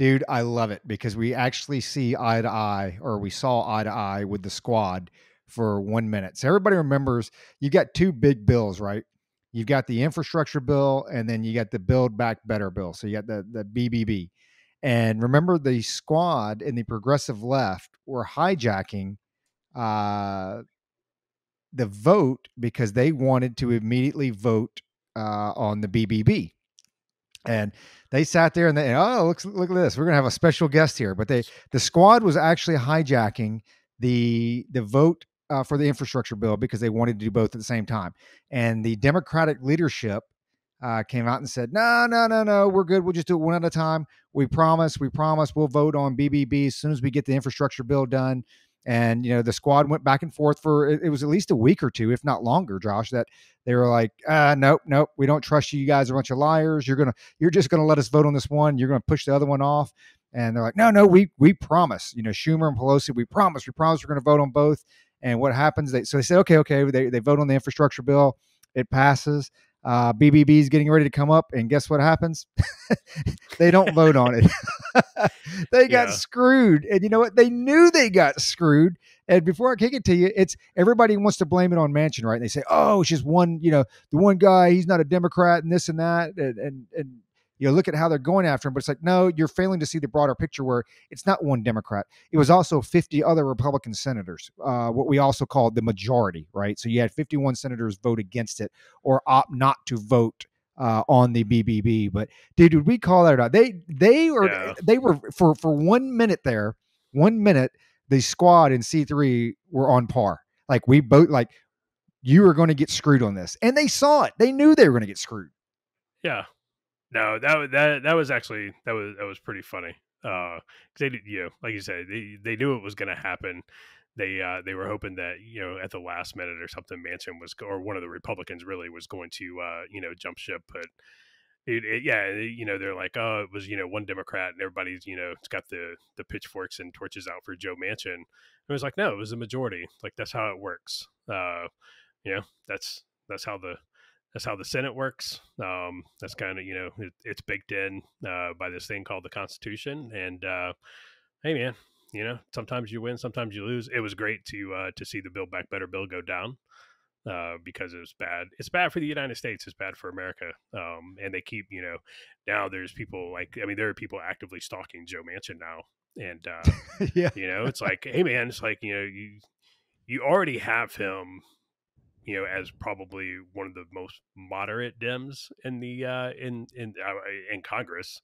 Dude, I love it because we actually see eye to eye, or we saw eye to eye with the squad for one minute. So everybody remembers you got two big bills, right? You've got the infrastructure bill, and then you got the Build Back Better bill. So you got the the BBB, and remember the squad and the progressive left were hijacking uh, the vote because they wanted to immediately vote uh, on the BBB. And they sat there and they, oh, look, look at this. We're going to have a special guest here. But they, the squad was actually hijacking the, the vote uh, for the infrastructure bill because they wanted to do both at the same time. And the Democratic leadership uh, came out and said, no, no, no, no, we're good. We'll just do it one at a time. We promise, we promise we'll vote on BBB as soon as we get the infrastructure bill done. And, you know, the squad went back and forth for, it, was at least a week or two, if not longer, Josh, that they were like, uh, nope, nope, we don't trust you. You guys are a bunch of liars. You're to, you're just to let us vote on this one. You're to push the other one off. And they're like, no, no, we, we promise, you know, Schumer and Pelosi, we promise, we promise we're to vote on both. And what happens? They, so they say, okay, okay. They, they vote on the infrastructure bill. It passes uh, BBB is getting ready to come up, and guess what happens? they don't vote on it. they got yeah. screwed, and you know what? They knew they got screwed. And before I kick it to you, it's everybody wants to blame it on Manchin, right? And they say, "Oh, it's just one, you know, the one guy. He's not a Democrat, and this and that, and and, and you know, look at how they're going after him. But it's like, no, you're failing to see the broader picture where it's not one Democrat. It was also 50 other Republican senators, uh, what we also call the majority, right? So you had 51 senators vote against it or opt not to vote uh, on the BBB. But dude, did we call that not? They they were yeah. they were for for one minute there, one minute, the squad in C three were on par. Like we both like you were going to get screwed on this, and they saw it. They knew they were going to get screwed. Yeah, no, that that that was actually that was that was pretty funny. Uh, cause they you know, like you said, they they knew it was going to happen. They uh they were hoping that you know at the last minute or something, Manchin was or one of the Republicans really was going to uh you know jump ship, but. It, it, yeah, you know they're like, oh, it was you know one Democrat, and everybody's you know it's got the the pitchforks and torches out for Joe Manchin. It was like, no, it was a majority. Like that's how it works. Uh, you know, that's that's how the that's how the Senate works. Um, that's kind of you know it, it's baked in uh, by this thing called the Constitution. And uh, hey, man, you know sometimes you win, sometimes you lose. It was great to uh, to see the Build Back Better bill go down uh, because it was bad. It's bad for the United States. It's bad for America. Um, and they keep you know now there's people like I mean there are people actively stalking Joe Manchin now. And uh, yeah, you know it's like hey man, it's like you know you you already have him you know, as probably one of the most moderate Dems in the uh, in in uh, in Congress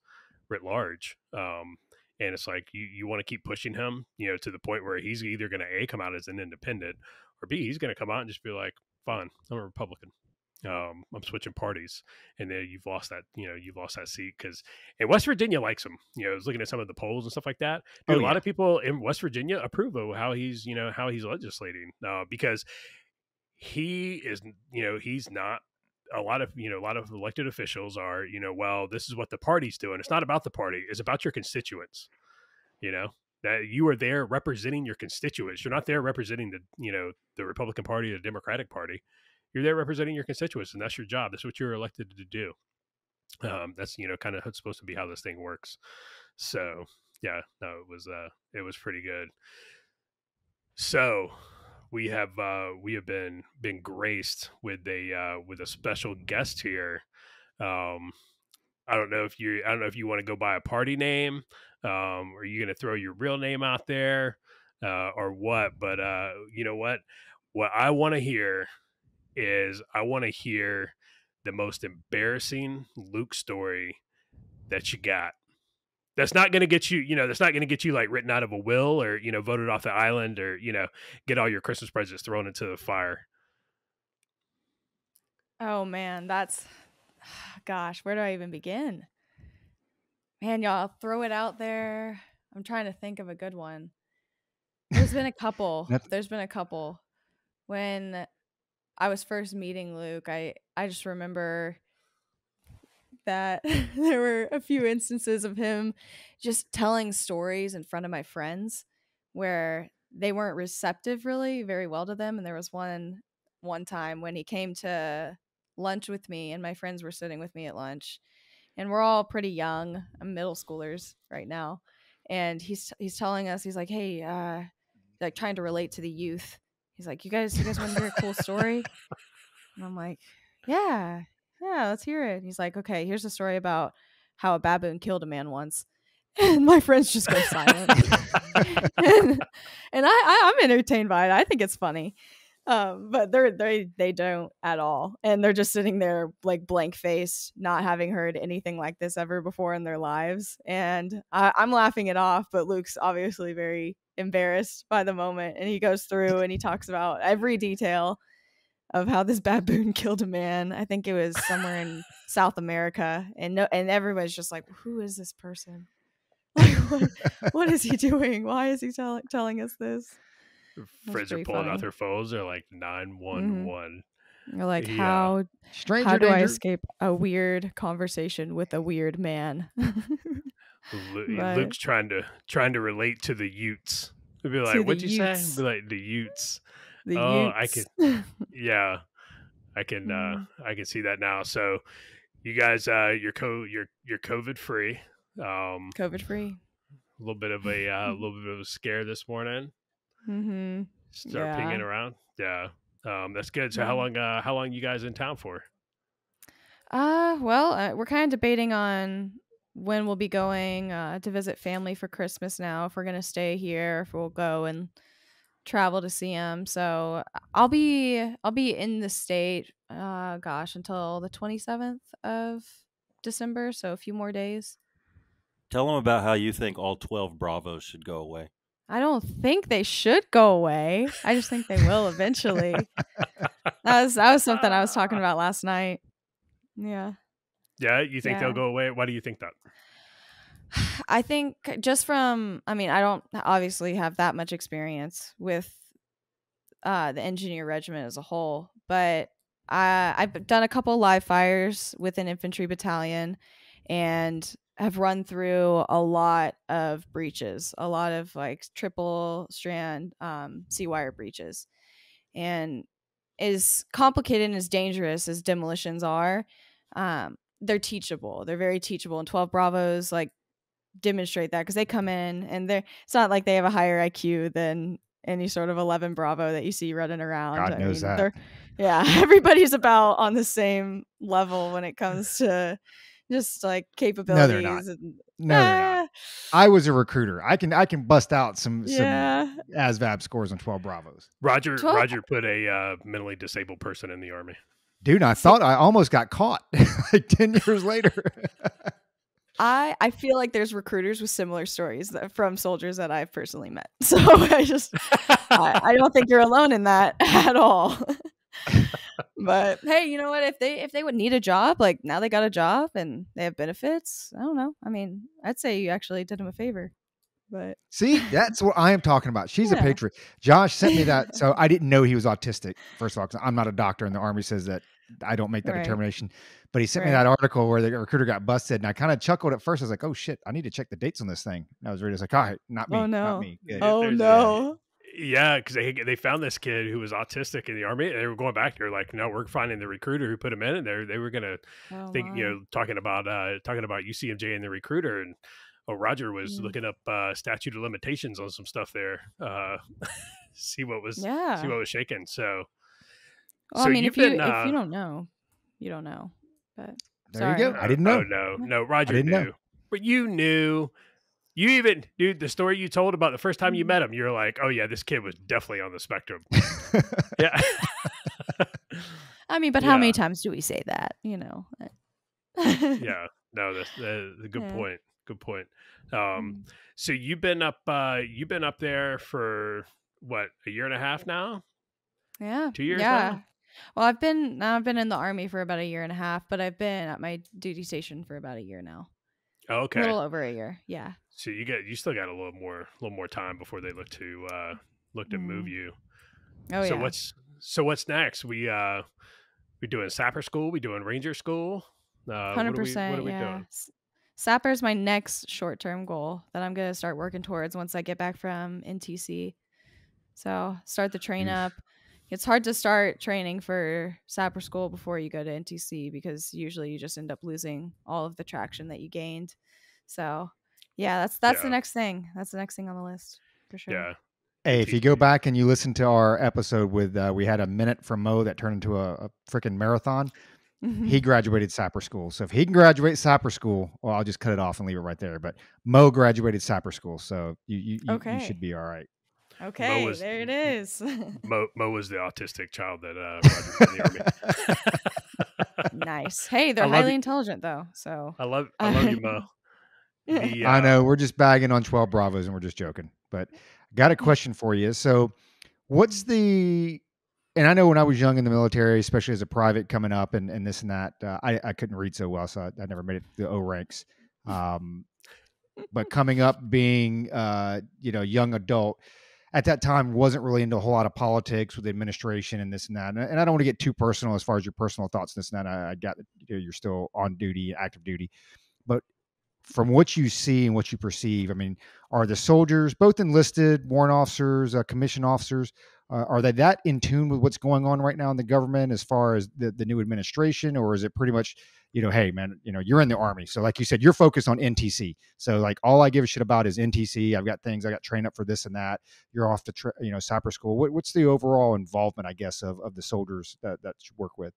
writ large. Um, and it's like you, you want to keep pushing him, you know, to the point where he's either going to a come out as an independent, or b he's going to come out and just be like, fine. I'm a Republican. Um, I'm switching parties, and then you've lost that, you know, you've lost that seat because in West Virginia likes him. You know, I was looking at some of the polls and stuff like that. Dude, Oh, a lot of people in West Virginia approve of how he's, you know, how he's legislating uh, because he is, you know, he's not. A lot of you know, a lot of elected officials are, you know, well, this is what the party's doing. It's not about the party; it's about your constituents. You know, that you are there representing your constituents. You're not there representing the you know the Republican Party or the Democratic Party. You're there representing your constituents, and that's your job. That's what you're elected to do. Um, that's you know kind of supposed to be how this thing works. So yeah, no, it was uh, it was pretty good. So we have uh, we have been been graced with a uh, with a special guest here. Um, I don't know if you I don't know if you want to go by a party name. Um, are you going to throw your real name out there uh, or what? But uh, you know what? What I want to hear is I want to hear the most embarrassing Luke story that you got. That's not going to get you, you know, that's not going to get you like written out of a will or, you know, voted off the island or, you know, get all your Christmas presents thrown into the fire. Oh man, that's gosh, where do I even begin? Man, y'all throw it out there. I'm trying to think of a good one. There's been a couple. There's been a couple. When I was first meeting Luke, I I just remember that. There were a few instances of him just telling stories in front of my friends where they weren't receptive really very well to them and there was one one time when he came to lunch with me and my friends were sitting with me at lunch and we're all pretty young I'm middle schoolers right now and he's he's telling us he's like hey uh like trying to relate to the youth. He's like you guys you guys want to hear a cool story? And i'm like yeah yeah let's hear it. He's like okay here's a story about how a baboon killed a man once. And my friends just go silent. And, and I, I i'm entertained by it. I think it's funny. Um, but they're they they don't at all, and they're just sitting there like blank faced, not having heard anything like this ever before in their lives. And I, I'm laughing it off, but Luke's obviously very embarrassed by the moment, and he goes through and he talks about every detail of how this baboon killed a man. I think it was somewhere in South America, and no, and everybody's just like, "Who is this person? Like, what, what is he doing? Why is he tell- telling us this?" Friends are pretty pulling out funny. their phones. They're like mm-hmm. 911. You're like, Yeah. how Stranger how do I escape a weird conversation with a weird man? Luke's trying to trying to relate to the Utes. He'd be like, the "What'd you Utes. say?" Be like, "The Utes." The Oh, I can. Yeah, I can uh, Mm. I can see that now. So, you guys, uh, you're co you're you're COVID free. Um, COVID free. a little bit of a uh, little bit of a scare this morning. Mm-hmm. Start Yeah. pinging around. Yeah, um, that's good. So, how long uh, how long you guys in town for? Uh, well, uh, we're kind of debating on when we'll be going uh, to visit family for Christmas now. If we're gonna stay here, if we'll go and travel to see him. So I'll be I'll be in the state. Uh, gosh, until the twenty seventh of December. So a few more days. Tell them about how you think all 12 Bravos should go away. I don't think they should go away. I just think they will eventually. that was that was something I was talking about last night. Yeah. Yeah, you think Yeah. they'll go away? Why do you think that? I think just from I mean, I don't obviously have that much experience with uh the engineer regiment as a whole, but I I've done a couple live fires with an infantry battalion and have run through a lot of breaches, a lot of like triple strand um C wire breaches. And as complicated and as dangerous as demolitions are, um, they're teachable. They're very teachable. And 12 Bravos like demonstrate that because they come in and they're it's not like they have a higher IQ than any sort of 11 Bravo that you see running around. God knows that. Yeah, everybody's about on the same level when it comes to just like capabilities. not. And, No, they're not. I was a recruiter. I can I can bust out some Ah, yeah. some ASVAB scores on 12 Bravos. Roger Twelve- Roger put a uh, mentally disabled person in the army. Dude, I thought I almost got caught like 10 years later. I I feel like there's recruiters with similar stories that, from soldiers that I've personally met. So I just I, I don't think you're alone in that at all. but hey, you know what? If they if they would need a job, like now they got a job and they have benefits. I don't know. I mean, I'd say you actually did them a favor. But See, that's what I am talking about. She's a patriot. Josh sent me that. So I didn't know he was autistic, first of all, 'cause I'm not a doctor, and the Army says that I don't make that Right. determination. But he sent me that article where the recruiter got busted, and I kind of chuckled at first. I was like, oh shit, I need to check the dates on this thing. And I was ready. I was like, all right, not me. Oh, Not no. me. Good. oh there's a- no. Yeah, because they they found this kid who was autistic in the army. And they were going back. They're like, no, we're finding the recruiter who put him in, and they they were gonna Oh, think you know talking about uh talking about UCMJ and the recruiter and. Oh, Roger was Mm. looking up uh, statute of limitations on some stuff there. Uh, see what was yeah. see what was shaking. So, Well, so I mean, you've if you been, if uh, you don't know, you don't know. But There you go. sorry. I didn't know. Oh no, no, Roger didn't knew, know. but you knew. You even, dude, the story you told about the first time you Mm. met him, you're like, oh yeah, this kid was definitely on the spectrum. yeah, I mean, but how many times do we say that? You know. yeah. No, that's, that's a good Yeah. point. Good point. Um, so you've been up, uh, you've been up there for what a year and a half now. Yeah. Two years Yeah. now? Well, I've been now I've been in the army for about a year and a half, but I've been at my duty station for about a year now. Oh, A little over a year. Yeah. So you get, you still got a little more, a little more time before they look to, uh, look to move Mm. you. Oh so yeah. what's, so what's next? We, uh, we doing sapper school. We doing ranger school. Uh, what are Hundred we, what are we Yeah. doing? Sapper is my next short term goal that I'm gonna start working towards once I get back from NTC. So start the train up. It's hard to start training for Sapper school before you go to NTC because usually you just end up losing all of the traction that you gained. So yeah, that's that's the next thing. That's the next thing on the list for sure. Yeah. Hey, if you go back and you listen to our episode with, uh, we had a minute from Mo that turned into a, a freaking marathon. Mhm. He graduated Sapper School. So if he can graduate Sapper School, well, I'll just cut it off and leave it right there. But Mo graduated Sapper School. So you, you, you, you should be all right. Okay, was- there it is. Mo, Mo was the autistic child that uh, Roger put in the army. nice. Hey, they're highly you. intelligent though. So I love, I love you, Mo. The, I uh, know we're just bagging on 12 Bravos and we're just joking. But I got a question for you. So, what's the, and I know when I was young in the military, especially as a private coming up and, and this and that, uh, I, I couldn't read so well. So I, I never made it to the O ranks. Um, but coming up being, uh, you know, young adult, at that time wasn't really into a whole lot of politics with the administration and this and that. And, I don't want to get too personal as far as your personal thoughts and this and that. I, I got you're still on duty, active duty, but from what you see and what you perceive, I mean, are the soldiers, both enlisted, warrant officers, uh, commission officers, uh, are they that in tune with what's going on right now in the government as far as the, the new administration, or is it pretty much, you know, hey man, you know, you're in the army, so like you said, you're focused on NTC. So like all I give a shit about is NTC. I've got things I got trained up for this and that. You're off to tra- you know sapper school. What, what's the overall involvement, I guess, of of the soldiers that that you work with?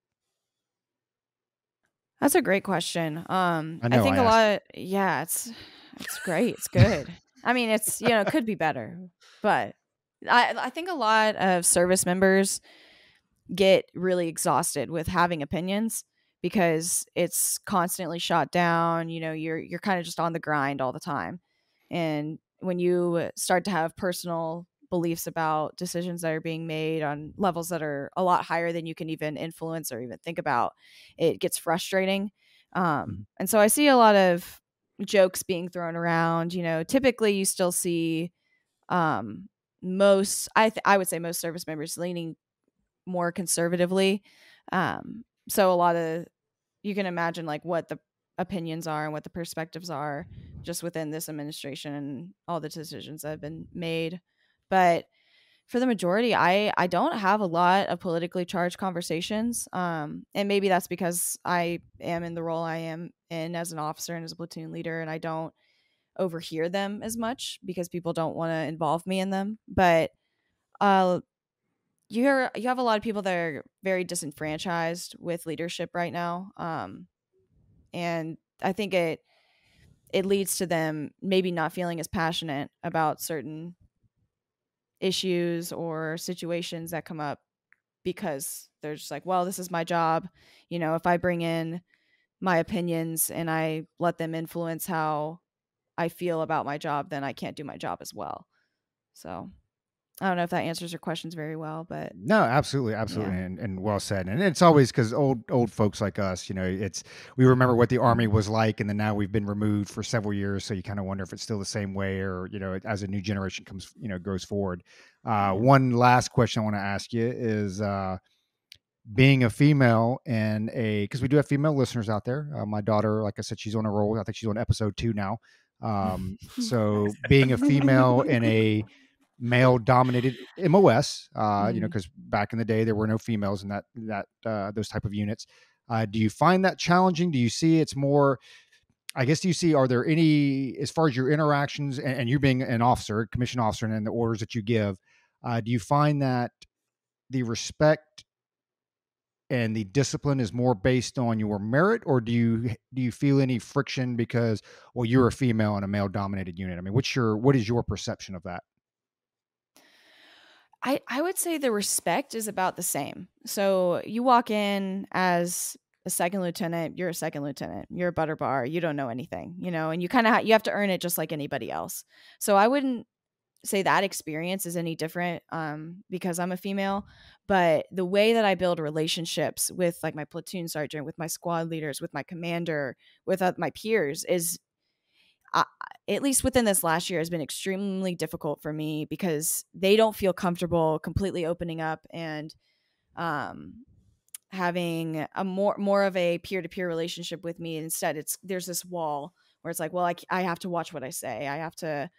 That's a great question. Um, I I, think I a lot. Yeah, it's it's great. It's good. I mean, it's you know, it could be better, but I I think a lot of service members get really exhausted with having opinions because it's constantly shot down. You know, you're you're kind of just on the grind all the time, and when you start to have personal beliefs about decisions that are being made on levels that are a lot higher than you can even influence or even think about it gets frustrating um, Mhm. and so i see a lot of jokes being thrown around you know typically you still see um, most i th- i would say most service members leaning more conservatively um, so a lot of you can imagine like what the opinions are and what the perspectives are just within this administration and all the decisions that have been made but for the majority i i don't have a lot of politically charged conversations um and maybe that's because i am in the role i am in as an officer and as a platoon leader and i don't overhear them as much because people don't want to involve me in them but uh you hear you have a lot of people that are very disenfranchised with leadership right now um and i think it it leads to them maybe not feeling as passionate about certain issues or situations that come up because they're just like, well, this is my job. You know, if I bring in my opinions and I let them influence how I feel about my job, then I can't do my job as well. So I don't know if that answers your questions very well, but No, absolutely, absolutely, Yeah. and, and well said. And it's always because old old folks like us, you know, it's we remember what the army was like, and then now we've been removed for several years, so you kind of wonder if it's still the same way, or you know, as a new generation comes, you know, goes forward. Uh, one last question I want to ask you is. Uh, being a female in a because we do have female listeners out there. Uh, my daughter, like I said, she's on a roll. I think she's on episode two now. Um, so being a female in a male dominated MOS, uh, you know, because back in the day there were no females in that that uh, those type of units. Uh, do you find that challenging? Do you see it's more? I guess do you see are there any as far as your interactions and, and you being an officer, commission officer, and the orders that you give? Uh, do you find that the respect and the discipline is more based on your merit, or do you do you feel any friction because well you're a female in a male dominated unit? I mean, what's your what is your perception of that? I, I would say the respect is about the same. So you walk in as a second lieutenant, you're a second lieutenant, you're a butter bar, you don't know anything, you know, and you kind of ha- you have to earn it just like anybody else. So I wouldn't say that experience is any different um, because I'm a female, but the way that I build relationships with like my platoon sergeant, with my squad leaders, with my commander, with uh, my peers is I, at least within this last year has been extremely difficult for me because they don't feel comfortable completely opening up and um having a more more of a peer-to-peer relationship with me. Instead it's there's this wall where it's like well I, I have to watch what i say. I have to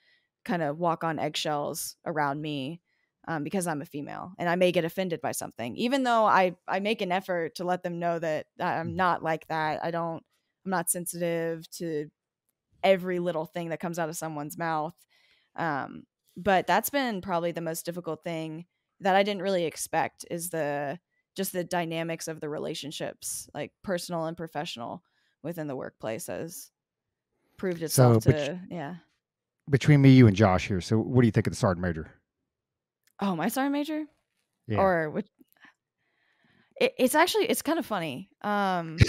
kind of walk on eggshells around me um, because i'm a female and i may get offended by something even though i i make an effort to let them know that i'm not like that i don't i'm not sensitive to every little thing that comes out of someone's mouth. Um, but that's been probably the most difficult thing that I didn't really expect is the just the dynamics of the relationships, like personal and professional within the workplace has proved itself but to yeah. Between me, you, and Josh here. So, what do you think of the sergeant major? Oh, my sergeant major? Yeah. Or which it, it's actually it's kind of funny. Um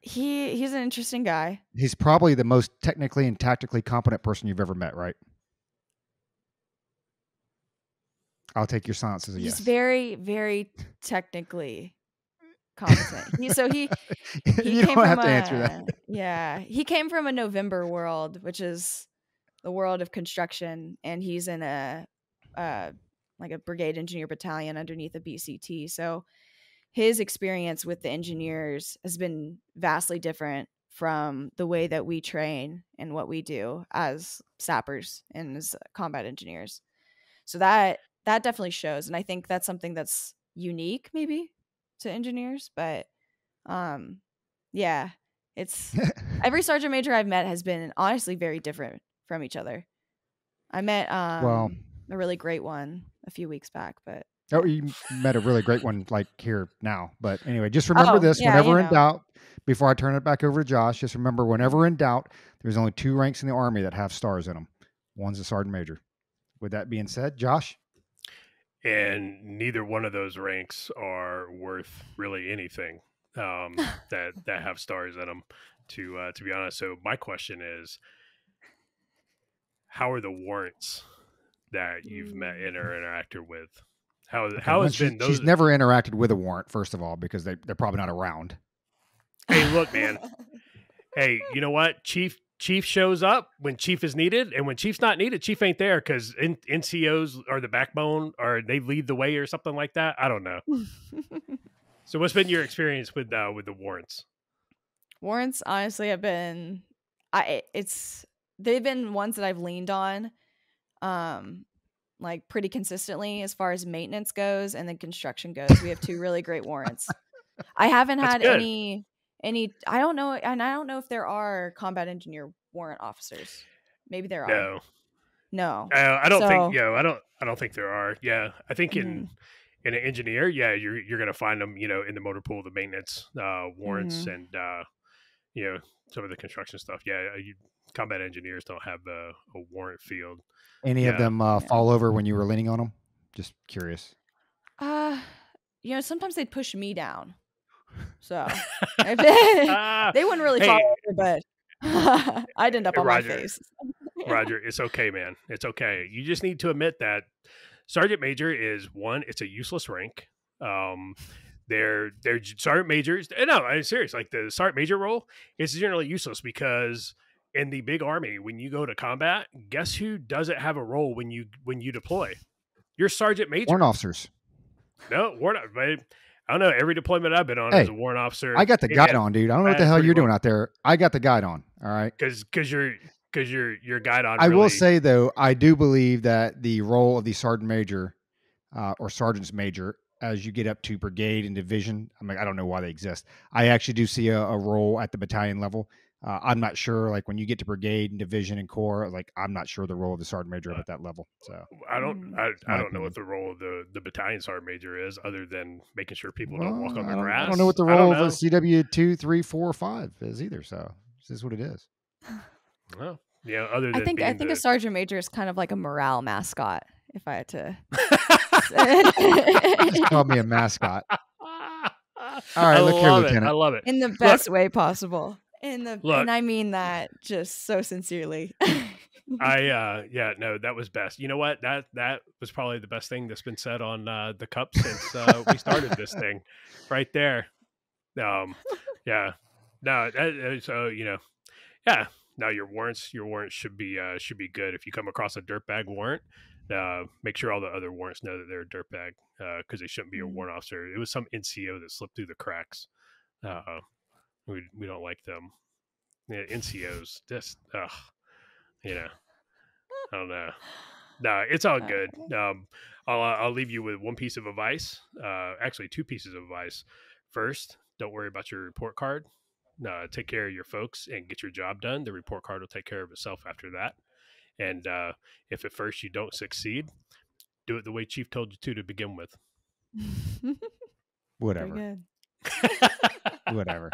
he he's an interesting guy. He's probably the most technically and tactically competent person you've ever met, right? I'll take your silence as a He's yes. very, very technically competent. He, so he he you came don't have from to a, answer that. Yeah, he came from a November world, which is the world of construction, and he's in a uh, like a brigade engineer battalion underneath a BCT. So his experience with the engineers has been vastly different from the way that we train and what we do as sappers and as combat engineers. So that that definitely shows, and I think that's something that's unique, maybe to engineers. But um, yeah, it's every sergeant major I've met has been honestly very different from each other. I met um Well- a really great one a few weeks back, but Oh, you met a really great one like here now. But anyway, just remember Oh, this yeah, whenever in know. doubt, before I turn it back over to Josh, just remember whenever in doubt, there's only two ranks in the Army that have stars in them. One's a sergeant major. With that being said, Josh, and neither one of those ranks are worth really anything um, that that have stars in them. To uh, to be honest, so my question is, how are the warrants that you've met and are interacted with? How Okay, how has been those? she's never interacted with a warrant, first of all, because they, they're probably not around. Hey, look, man. hey, you know what? Chief Chief shows up when Chief is needed, and when Chief's not needed, Chief ain't there because NCOs are the backbone, or they lead the way, or something like that. I don't know. So, what's been your experience with uh, with the warrants? warrants honestly have been I it's they've been ones that I've leaned on um like pretty consistently as far as maintenance goes and then construction goes. We have two really great warrants. I haven't That's had good. any any I don't know and I don't know if there are combat engineer warrant officers. Maybe there are. No, No. uh, I don't So- think. Yeah, I don't. I don't think there are. Yeah, I think in Mhm. in an engineer, yeah, you're you're gonna find them. You know, in the motor pool, the maintenance uh, warrants, Mm-hmm. and uh, you know some of the construction stuff. Yeah, you, combat engineers don't have a, a warrant field. Any of them uh, Yeah. fall over when you were leaning on them? Just curious. Uh you know, sometimes they'd push me down. So they, Ah, they wouldn't really Hey. fall over, but I'd end up Hey, on Roger. my face. Roger, it's okay, man. It's okay. You just need to admit that sergeant major is one. It's a useless rank. Um, they're they're j- sergeant majors. eh, No, I'm serious. Like the sergeant major role is generally useless because in the big army, when you go to combat, guess who doesn't have a role when you when you deploy? Your sergeant major. Warrant officers. No, warrant. But I don't know. Every deployment I've been on Hey, as a warrant officer, I got the guidon, dude. I don't know what the hell you're doing out there. I got the guidon. All right. because because you're because you're your guidon. I will say though, I do believe that the role of the sergeant major uh, or sergeant's major, as you get up to brigade and division, I mean, I don't know why they exist. I actually do see a, a role at the battalion level. Uh, I'm not sure, like when you get to brigade and division and corps, like I'm not sure the role of the sergeant major up at that level. So, I don't. Mm. I, I don't know what the role of the the battalion sergeant major is, other than making sure people don't walk on the I, grass. I don't know what the role of a. CW two, three, four, five is either. So, this is what it is. Well, yeah. Other than I think I think the, a sergeant major is kind of like a morale mascot. If I had to, Just call me a mascot. All right, look here, I Lieutenant. love it. in the best way possible, in the Look. and I mean that just so sincerely. I uh yeah no that was best. You know what that that was probably the best thing that's been said on uh, the cup since uh, we started this thing, right there. Um yeah no that, uh, so you know yeah now your warrants your warrants should be uh should be good if you come across a dirtbag warrant. Uh, make sure all the other warrants know that they're a dirtbag because they shouldn't be a Mhm. warrant officer. It was some NCO that slipped through the cracks. Uh, we we don't like them. Yeah, NCOs just ugh, you know. I don't know. No, it's all good. Um, I'll uh, I'll leave you with one piece of advice. Uh, actually, two pieces of advice. First, don't worry about your report card. Uh, take care of your folks and get your job done. The report card will take care of itself after that. And uh, if at first you don't succeed, do it the way Chief told you to to begin with. Very Whatever. Whatever.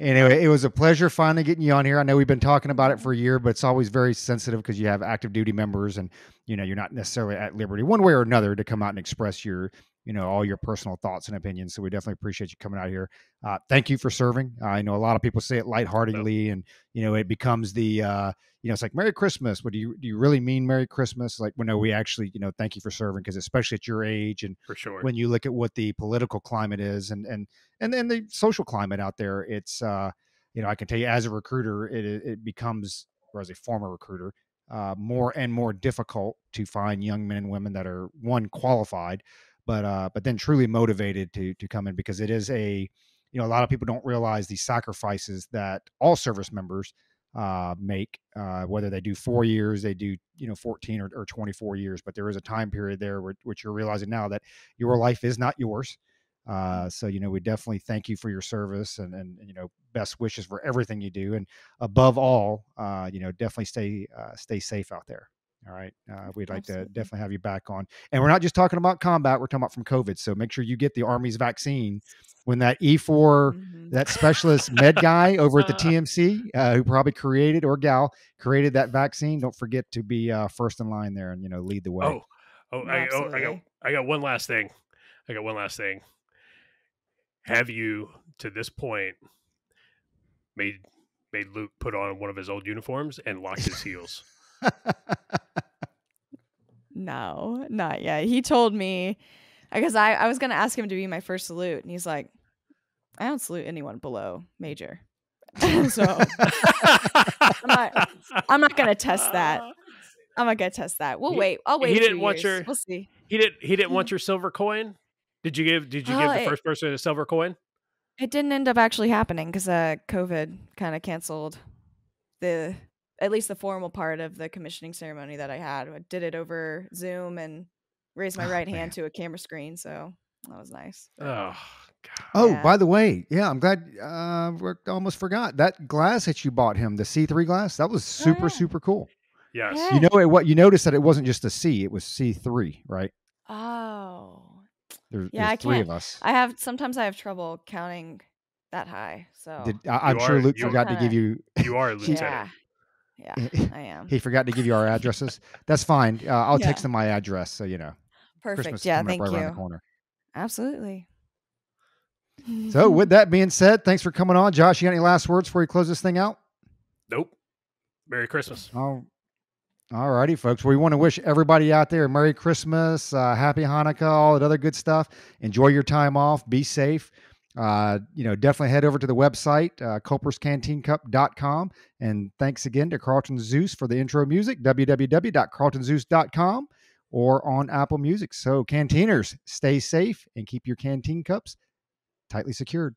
anyway, it was a pleasure finally getting you on here. I know we've been talking about it for a year, but it's always very sensitive because you have active duty members and you know you're not necessarily at liberty one way or another to come out and express your you know all your personal thoughts and opinions. So we definitely appreciate you coming out here. Uh, thank you for serving. I know a lot of people say it lightheartedly, and you know it becomes the uh, you know it's like Merry Christmas. What do you do you really mean Merry Christmas? Like, well, no, we actually you know thank you for serving because especially at your age and For sure. when you look at what the political climate is and and and then the social climate out there it's uh you know i can tell you as a recruiter it it it becomes or as a former recruiter uh more and more difficult to find young men and women that are one qualified but uh but then truly motivated to to come in because it is a you know a lot of people don't realize the sacrifices that all service members uh, make, uh, whether they do four years, they do you know 14 or, or 24 years, but there is a time period there where, which you're realizing now that your life is not yours. Uh, so you know we definitely thank you for your service and, and you know best wishes for everything you do, and above all, uh, you know definitely stay uh, stay safe out there. All right, uh, we'd like to definitely have you back on, and we're not just talking about combat; we're talking about from COVID. So make sure you get the Army's vaccine when that E4 Mhm. that specialist med guy over at the TMC, uh, who probably created or gal created that vaccine. Don't forget to be uh, first in line there and you know lead the way. Oh, oh, I, oh, I got, I got one last thing. I got one last thing. Have you, to this point, made made Luke put on one of his old uniforms and locked his heels? No, not yet. He told me because I, I was gonna ask him to be my first salute, and he's like, I don't salute anyone below major. so I'm not I'm not gonna test that. I'm not gonna test that. We'll He- wait. I'll wait. he didn't want years. your- We'll see. He didn't. He didn't want your silver coin. Did you give? Did you give the it- first person a silver coin? It didn't end up actually happening because uh, COVID kind of canceled the at least the formal part of the commissioning ceremony that I had. I did it over Zoom and raised my Oh, right man. hand to a camera screen, so that was nice. Oh, God. Oh, Yeah. by the way, yeah, I'm glad. Uh, we almost forgot that glass that you bought him, the C3 glass. That was super, yeah. super cool. Yes. Yeah. You know it, what? You noticed that it wasn't just a C; it was C3, right? Oh, There, Yeah, there's I three can't- of us. I have sometimes I have trouble counting that high. So Did, I, I'm You sure are- Luke you forgot to give you. You are a lieutenant. Yeah, yeah, I am he forgot to give you our addresses. That's fine. Uh, I'll Yeah. text him my address, so you know. perfect. Christmas yeah, thank right around the you. corner. Absolutely. So, with that being said, thanks for coming on, Josh. You got any last words before you close this thing out? Nope. Merry Christmas. Oh, all righty, folks. We want to wish everybody out there a Merry Christmas, uh, Happy Hanukkah, all that other good stuff. Enjoy your time off. Be safe. Uh, you know, definitely head over to the website, uh, culperscanteencup.com. And thanks again to Carlton Zeus for the intro music, www.carltonzeus.com or on Apple Music. So, canteeners, stay safe and keep your canteen cups tightly secured.